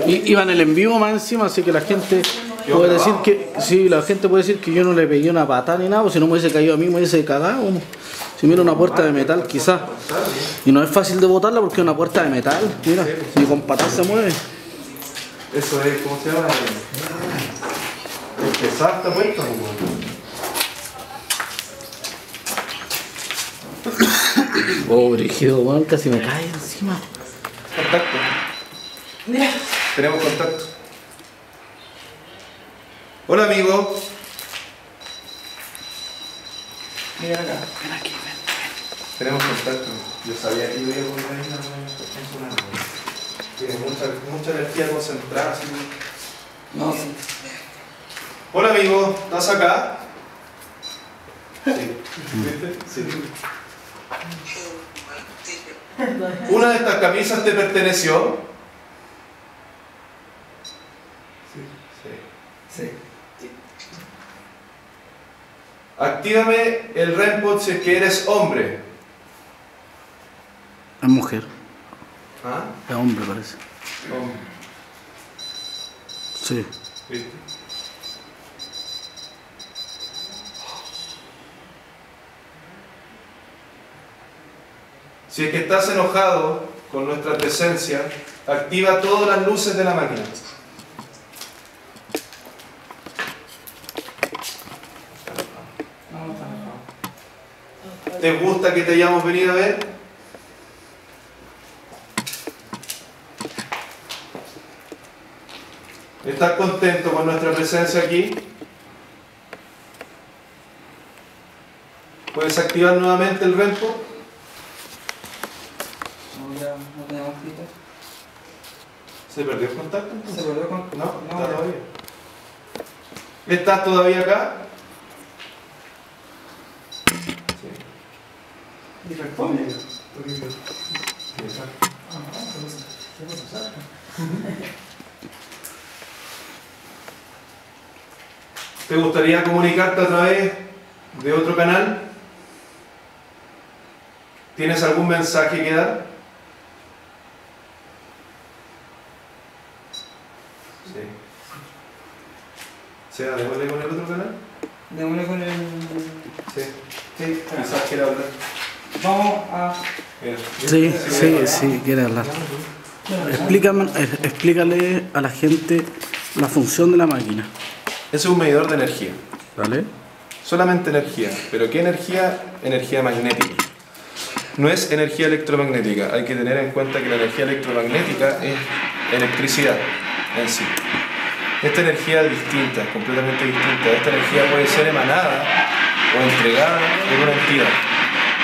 I- Iba en el en vivo más encima, así que la gente puede decir que sí, la gente puede decir que yo no le pegué una patada ni nada, o si no me hubiese caído a mí me hubiese cagado. Si mira una puerta de metal quizás. Y no es fácil de botarla porque es una puerta de metal. Mira, ni con patas se mueve. Eso es, ¿cómo se llama? El puesto, pues, Oh, brígido, weón, casi me cae encima. Contacto. Tenemos contacto. Hola amigo. Mira acá. Tenemos contacto. Yo sabía que iba a volver ahí no funcionar. Tiene mucha, mucha energía concentrada. así. No, Hola amigo, ¿estás acá? Sí. ¿Viste? Sí. ¿Una de estas camisas te perteneció? Sí. sí. Actívame el REMPOD si es que eres hombre. Es mujer, ¿Ah? es hombre parece. Hombre. Sí. ¿Viste? Si es que estás enojado con nuestra presencia, activa todas las luces de la máquina. No, no está enojado. ¿Te gusta que te hayamos venido a ver? ¿Estás contento con nuestra presencia aquí? ¿Puedes activar nuevamente el REMPO? No, ya no tenemos cita. ¿Se perdió el contacto? ¿Se volvió con.? No, no, está todavía. ¿Estás todavía acá? Y responde. ¿Te gustaría comunicarte a través de otro canal? ¿Tienes algún mensaje que dar? Sí. ¿Sea démosle con el otro canal? Démosle con el. Sí. Sí, Quizás quiera hablar. Vamos a. Sí, sí, sí, quiere hablar. Explícame, eh, explícale a la gente la función de la máquina. Es un medidor de energía. ¿Vale? Solamente energía. ¿Pero qué energía? Energía magnética. No es energía electromagnética. Hay que tener en cuenta que la energía electromagnética es electricidad en sí. Esta energía es distinta, completamente distinta. Esta energía puede ser emanada o entregada por una entidad.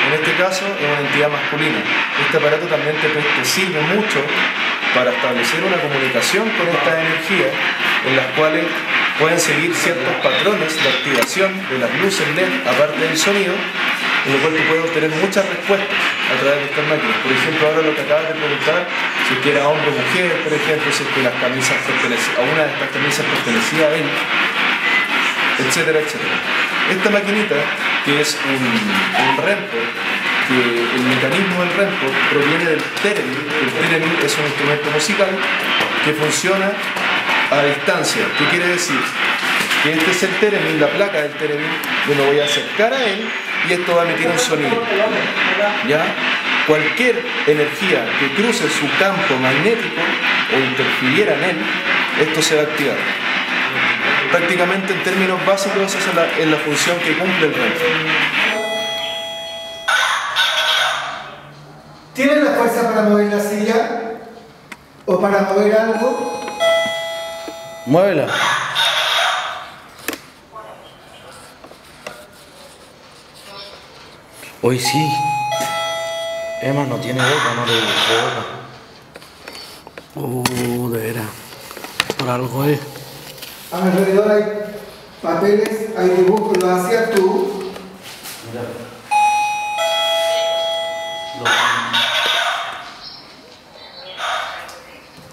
En este caso es una entidad masculina. Este aparato también te, te sirve mucho para establecer una comunicación con estas energías en las cuales pueden seguir ciertos patrones de activación de las luces LED aparte del sonido, en lo cual tú puedes obtener muchas respuestas a través de estas máquinas. Por ejemplo, ahora lo que acabas de preguntar, si es que era hombre o mujer, por ejemplo, si es que las camisas pertenecían, a una de estas camisas pertenecía a él, etcétera, etcétera. Esta maquinita, que es un, un REMPO, que el mecanismo del REMPO proviene del theremin, el theremin es un instrumento musical que funciona a distancia. ¿Qué quiere decir? Que este es el theremin, la placa del theremin, yo me voy a acercar a él y esto va a emitir un sonido. ¿Ya? Cualquier energía que cruce su campo magnético o interfiriera en él, esto se va a activar. Prácticamente en términos básicos esa es la, es la función que cumple el REMPO. ¿Tienes la fuerza para mover la silla? ¿O para mover algo? Muévela. Hoy sí. Emma no tiene boca, no le boca. Oh, de veras. Por algo es. A mi alrededor hay papeles, hay dibujos, lo hacías tú.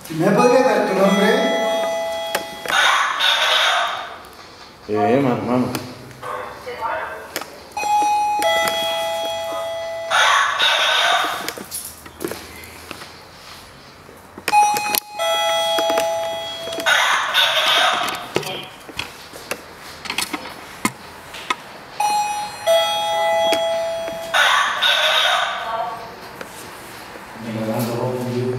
¿Me podrías dar tu nombre? Eh, hermano. Dragón rojo, vivo.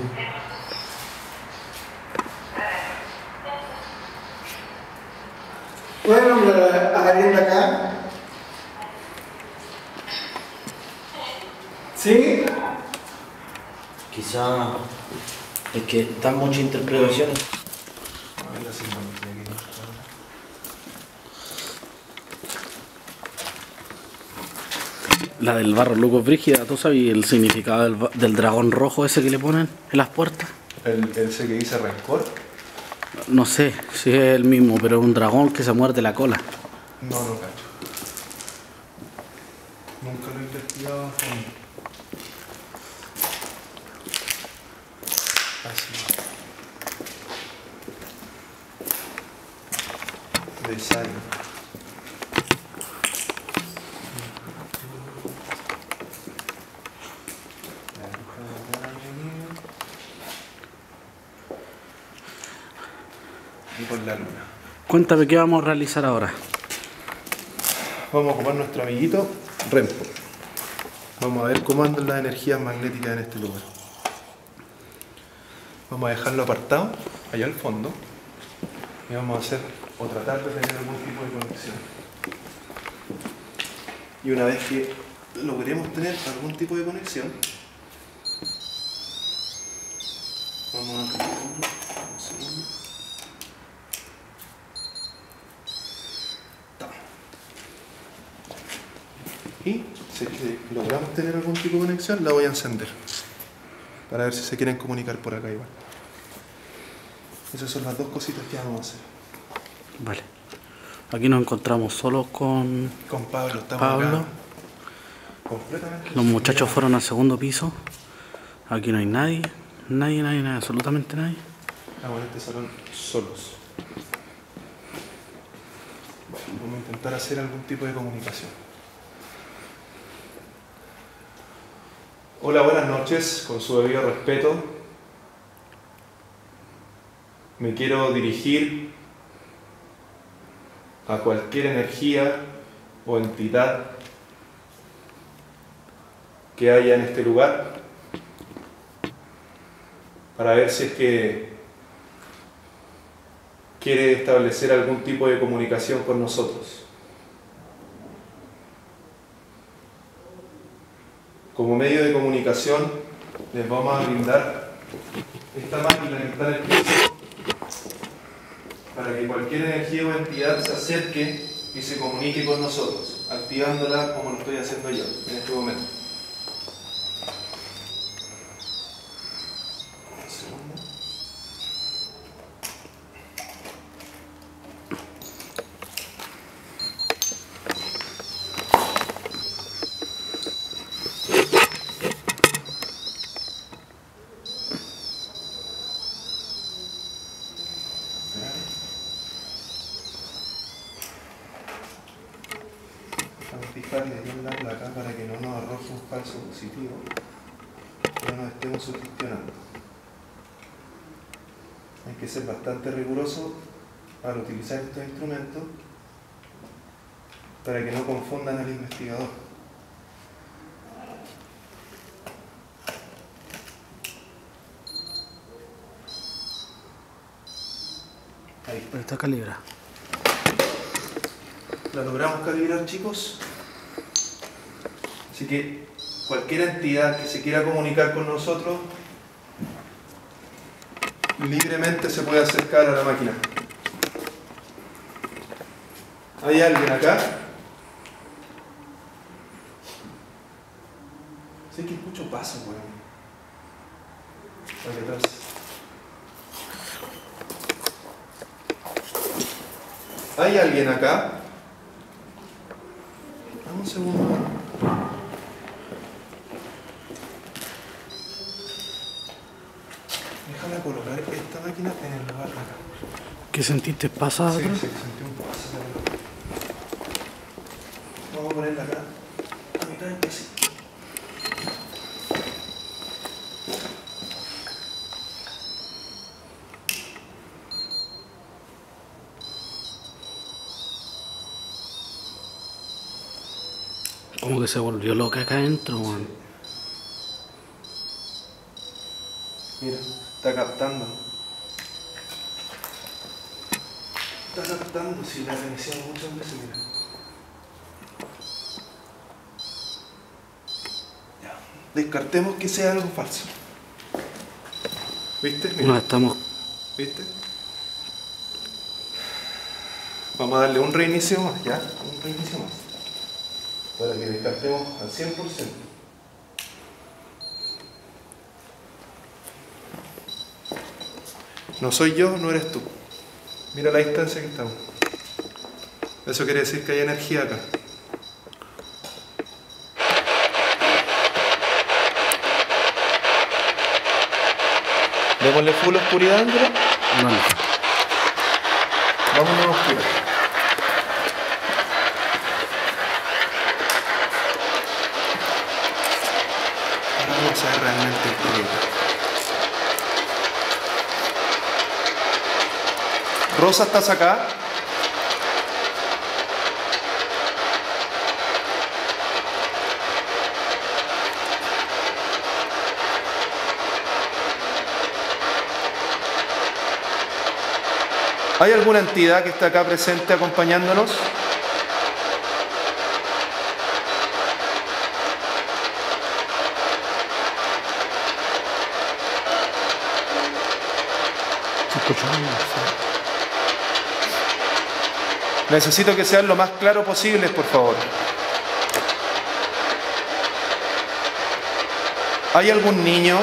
¿Pueden nombrar a alguien de acá? ¿Sí? Quizá es que dan muchas interpretaciones. La del barro Luco Brígida, ¿tú sabes el significado del, del dragón rojo ese que le ponen en las puertas? El, ese que dice rencor. No sé si es el mismo, pero es un dragón que se muerde la cola. No, no cacho. Nunca lo he investigado a fondo. Así. De sal. Y por la luna. Cuéntame qué vamos a realizar ahora. Vamos a ocupar nuestro amiguito Rempo. Vamos a ver cómo andan las energías magnéticas en este lugar. Vamos a dejarlo apartado, allá al fondo. Y vamos a hacer o tratar de tener algún tipo de conexión. Y una vez que logremos tener algún tipo de conexión, vamos a... Un segundo. Y si es que logramos tener algún tipo de conexión, la voy a encender. Para ver si se quieren comunicar por acá igual. Esas son las dos cositas que vamos a hacer. Vale. Aquí nos encontramos solos con Con Pablo, estamos Pablo. acá. Completamente. Los muchachos fueron al segundo piso. Aquí no hay nadie. Nadie, nadie, nadie, absolutamente nadie. Estamos en este salón solos. Vamos a intentar hacer algún tipo de comunicación. Hola, buenas noches, con su debido respeto. Me quiero dirigir a cualquier energía o entidad que haya en este lugar para ver si es que quiere establecer algún tipo de comunicación con nosotros. Como medio de comunicación les vamos a brindar esta máquina que en el para que cualquier energía o entidad se acerque y se comunique con nosotros, activándola como lo estoy haciendo yo en este momento. Un segundo. Vamos a fijar de bien lado acá para que no nos arroje un falso positivo y no nos estemos sugestionando. Hay que ser bastante riguroso al utilizar estos instrumentos para que no confundan al investigador. Ahí. Ahí está calibra. La logramos calibrar, chicos. Así que cualquier entidad que se quiera comunicar con nosotros libremente se puede acercar a la máquina. ¿Hay alguien acá? Sé que escucho pasos, weón. Aquí atrás. ¿Hay alguien acá? Dame un segundo. Déjame colocar esta máquina en el lugar de acá. ¿Qué sentiste? ¿Pasa Sí, atrás? sí, sentí un paso. Vamos a ponerla acá. A mitad del piso. Como que se volvió loca acá adentro, weón. Mira, está captando. Está captando, si la reiniciado muchas veces, mira. Ya. Descartemos que sea algo falso. ¿Viste? Mira. No, estamos. ¿Viste? Vamos a darle un reinicio más, ¿ya? Un reinicio más. Para que descartemos al 100%. No soy yo, no eres tú. Mira la distancia que estamos. Eso quiere decir que hay energía acá. Démosle full oscuridad, Ángela. No, no. Vámonos a oscuridad. Ahora vamos a ver realmente el proyecto. Rosa, ¿estás acá? ¿Hay alguna entidad que está acá presente acompañándonos? Necesito que sean lo más claro posibles, por favor. ¿Hay algún niño?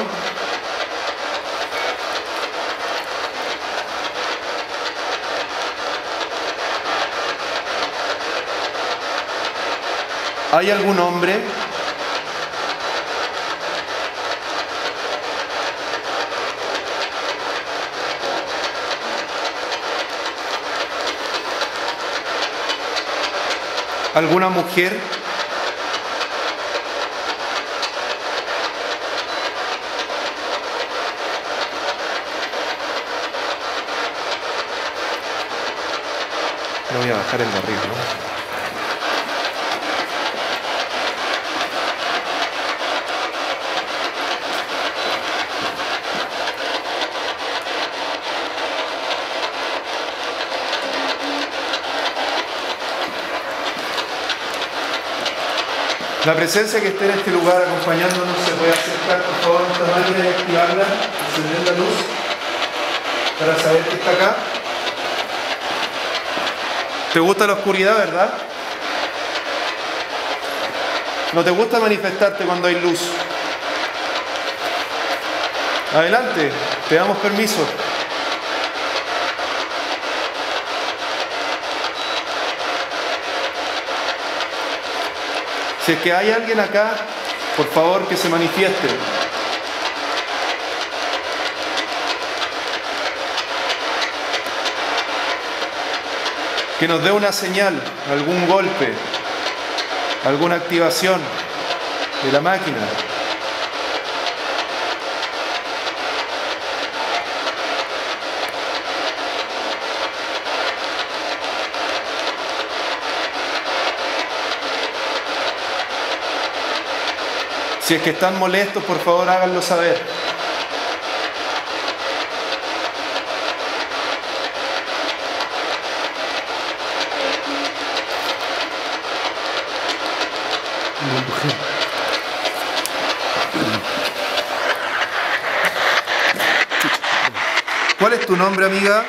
¿Hay algún hombre? ¿Alguna mujer? No voy a bajar el barril, ¿no? La presencia que esté en este lugar acompañándonos se puede acercar por favor esta máquina y activarla, encender la luz para saber que está acá. ¿Te gusta la oscuridad, verdad? ¿No te gusta manifestarte cuando hay luz? Adelante, te damos permiso. Si es que hay alguien acá, por favor que se manifieste. Que nos dé una señal, algún golpe, alguna activación de la máquina. Si es que están molestos, por favor háganlo saber. ¿Cuál es tu nombre, amiga?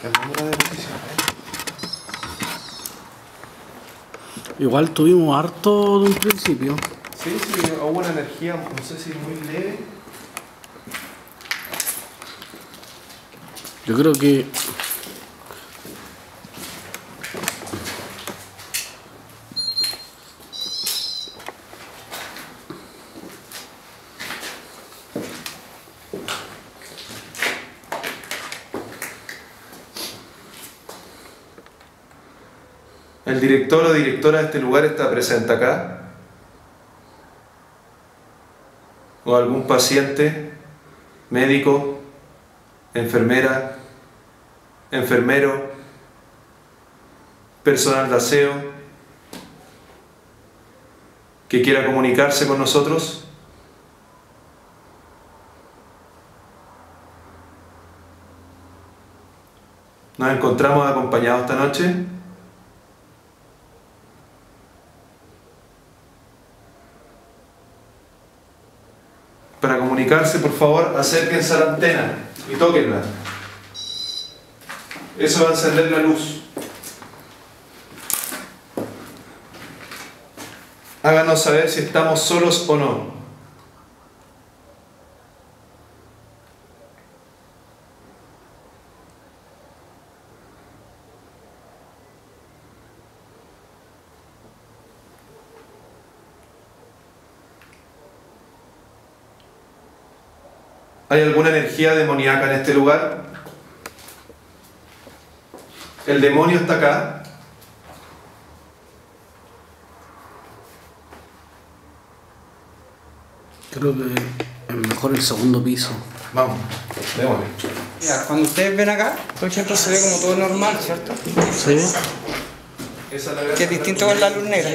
El número de petición, ¿eh? Igual tuvimos harto de un principio. Sí, sí, hubo una energía, no sé si muy leve. Yo creo que ¿El director o directora de este lugar está presente acá? ¿O algún paciente, médico, enfermera, enfermero, personal de aseo, que quiera comunicarse con nosotros? Nos encontramos acompañados esta noche. Para por favor, acérquense a la antena y tóquenla. Eso va a encender la luz. Háganos saber si estamos solos o no. ¿Hay alguna energía demoníaca en este lugar? ¿El demonio está acá? Creo que es mejor el segundo piso. Vamos, démosle. Mira, cuando ustedes ven acá, por ejemplo, se ve como todo normal, ¿cierto? ¿Sí? Que es distinto con la luz negra.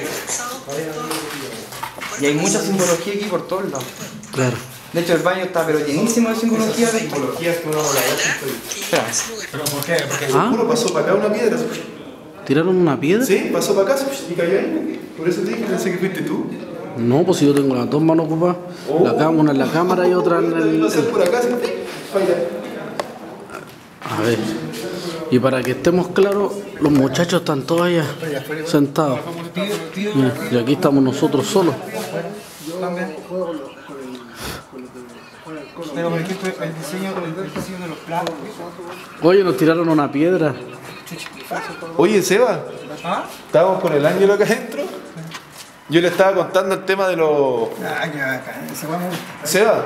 Y hay mucha simbología aquí por todos lados. Claro. De hecho, el baño está pero llenísimo de simbología de simbología que uno no la Espera. ¿Pero por qué? Porque ¿Ah? Uno pasó para acá una piedra. ¿Tiraron una piedra? Sí, pasó para acá y cayó ahí. Por eso te dije, pensé que fuiste tú. No, pues si yo tengo las dos manos ocupadas. La cámara, una en la cámara y otra en el... Por acá. A ver. Y para que estemos claros, los muchachos están todos allá, sentados. Y aquí estamos nosotros solos. Pero por ejemplo, el diseño, el diseño de los platos. Oye, nos tiraron una piedra. Oye, Seba, ¿Ah? estábamos con el ángel acá adentro. Yo le estaba contando el tema de los. Ah. Seba,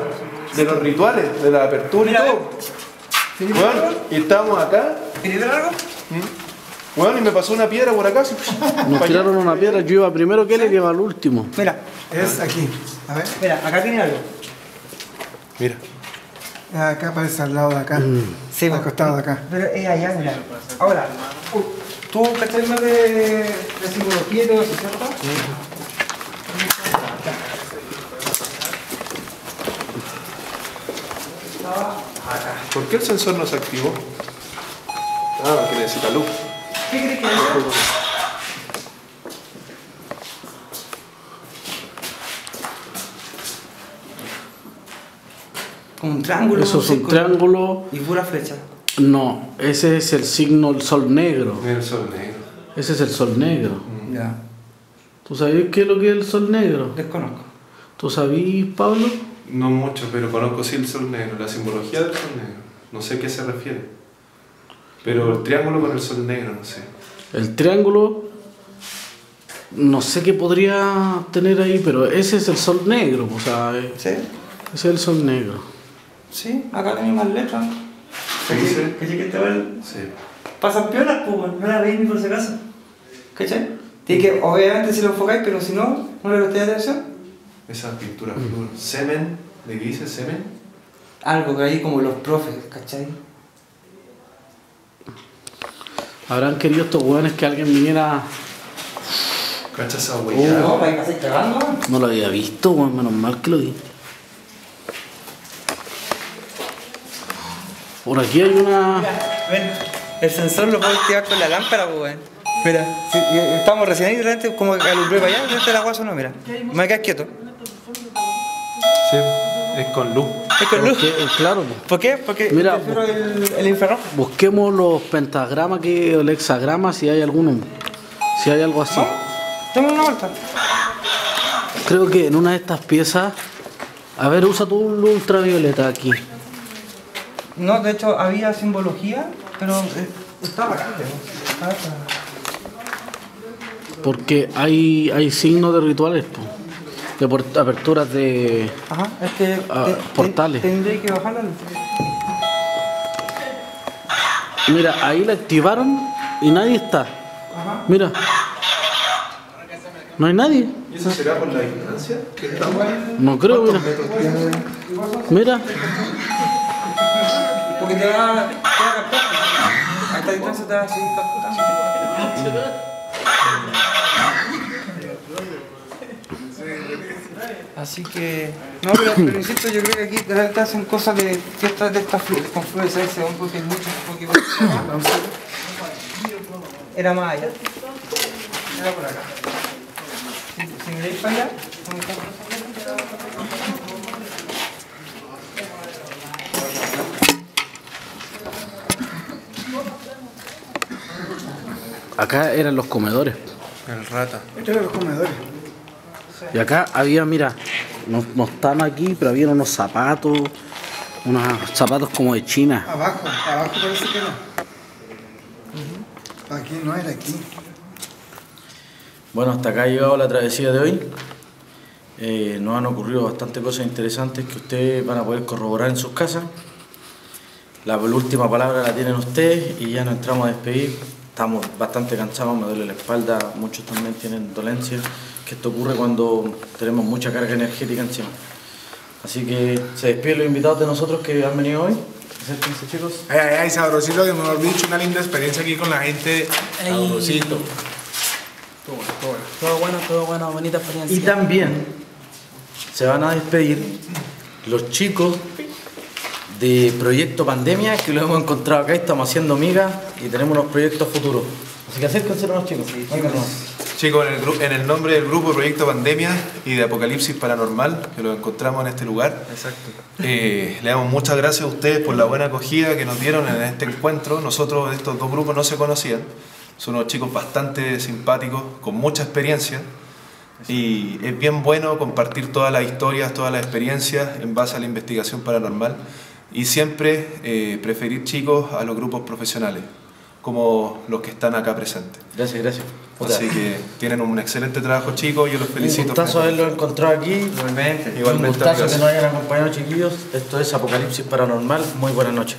de los rituales, de la apertura y todo. Bueno, y estábamos acá, ¿Quieres ver algo? bueno, y me pasó una piedra por acá. Nos tiraron una piedra. Yo iba primero que él y iba al último. Mira, Es aquí. A ver. mira, acá tiene algo. Mira, Acá parece al lado de acá. Sí, al costado de acá. Pero es allá, mira. Ahora, uh, tú cachai más de, de simbología y todo eso, ¿cierto? ¿por qué el sensor no se activó? Ah, porque necesita luz. ¿Qué crees que es? Un triángulo. Eso es un triángulo. Y pura flecha. No, ese es el signo del sol negro. El sol negro. Ese es el sol negro. Ya. ¿Tú sabes qué es lo que es el sol negro? Desconozco. ¿Tú sabías, Pablo? No mucho, pero conozco sí el sol negro, la simbología del sol negro. No sé a qué se refiere. Pero el triángulo con el sol negro, no sé. El triángulo, no sé qué podría tener ahí, pero ese es el sol negro, o sea, eh, ¿Sí? ese es el sol negro. Sí, acá tenemos más letras. dice? ¿Cachai que te va el... Sí. Pasan piolas, pues, no la veis ni por si acaso. ¿Cachai? Tiene que, obviamente, si lo enfocáis, pero si no, no le prestáis atención. Esa pintura flúor. Semen, ¿de qué dice semen? Algo que hay como los profes, ¿cachai? Habrán querido estos hueones que alguien viniera. ¿Cacha esa No, huella? para que cagando. No lo había visto, weón, menos mal que lo vi. Por aquí hay una. Ven, el sensor lo puedes activar con la lámpara, pues, weón. Mira, si, estamos recién ahí, de repente como que alumbré para allá, de repente la guasa no, mira. Me quedas quieto. Sí, es con luz. Es con luz. Porque, eh, claro, po. ¿Por qué? Porque Mira, el, el infrarrojo. busquemos los pentagramas que, o el hexagrama si hay alguno. Si hay algo así. Dame una vuelta. Creo que en una de estas piezas. A ver, usa tu luz ultravioleta aquí. No, de hecho había simbología, pero eh, estaba acá. Porque hay, hay signos de rituales, po. de aperturas de. Ajá, es que Ah, te- te- portales. tendría que bajar la luz. Mira, ahí la activaron y nadie está. Ajá. Mira, No hay nadie. ¿Y eso será por la distancia? que está No creo, mira. Mira. Porque te va, te va a captar. A esta distancia te va a seguir captando. Así que, no, pero, pero insisto, yo creo que aquí de verdad hacen cosas de fiestas de estas flu- confluencias, porque hay muchos, porque era más allá. Era por acá. Si, si miráis para allá, Acá eran los comedores. El rata. Estos eran los comedores. Y acá había, mira, no, no están aquí, pero había unos zapatos, unos zapatos como de China. Abajo, abajo parece que no. Aquí no era aquí. Bueno, hasta acá ha llegado la travesía de hoy. Eh, nos han ocurrido bastantes cosas interesantes que ustedes van a poder corroborar en sus casas. La última palabra la tienen ustedes y ya nos entramos a despedir. Estamos bastante cansados, me duele la espalda, muchos también tienen dolencias, que esto ocurre cuando tenemos mucha carga energética encima. Así que se despiden los invitados de nosotros que han venido hoy. Acérquense chicos. Ay, ay, ay, sabrosito, que mejor dicho, una linda experiencia aquí con la gente. Ey. Sabrosito. Todo bueno, todo bueno, bonita Y experiencia. también se van a despedir los chicos de Proyecto Pandemia, que lo hemos encontrado acá, estamos haciendo migas y tenemos unos proyectos futuros. Así que acérquense los chicos. Vengan nomás. Chicos, en el, en el nombre del grupo Proyecto Pandemia y de Apocalipsis Paranormal, que lo encontramos en este lugar, Exacto. eh, le damos muchas gracias a ustedes por la buena acogida que nos dieron en este encuentro. Nosotros, estos dos grupos no se conocían, son unos chicos bastante simpáticos, con mucha experiencia, y es bien bueno compartir todas las historias, todas las experiencias en base a la investigación paranormal, y siempre eh, preferir chicos a los grupos profesionales, como los que están acá presentes. Gracias, gracias. Así que tienen un excelente trabajo, chicos. Yo los Un felicito. gustazo haberlos encontrado aquí. Igualmente. Un Igualmente, gustazo que nos hayan acompañado, chiquillos. Esto es Apocalipsis Paranormal. Muy buenas noches.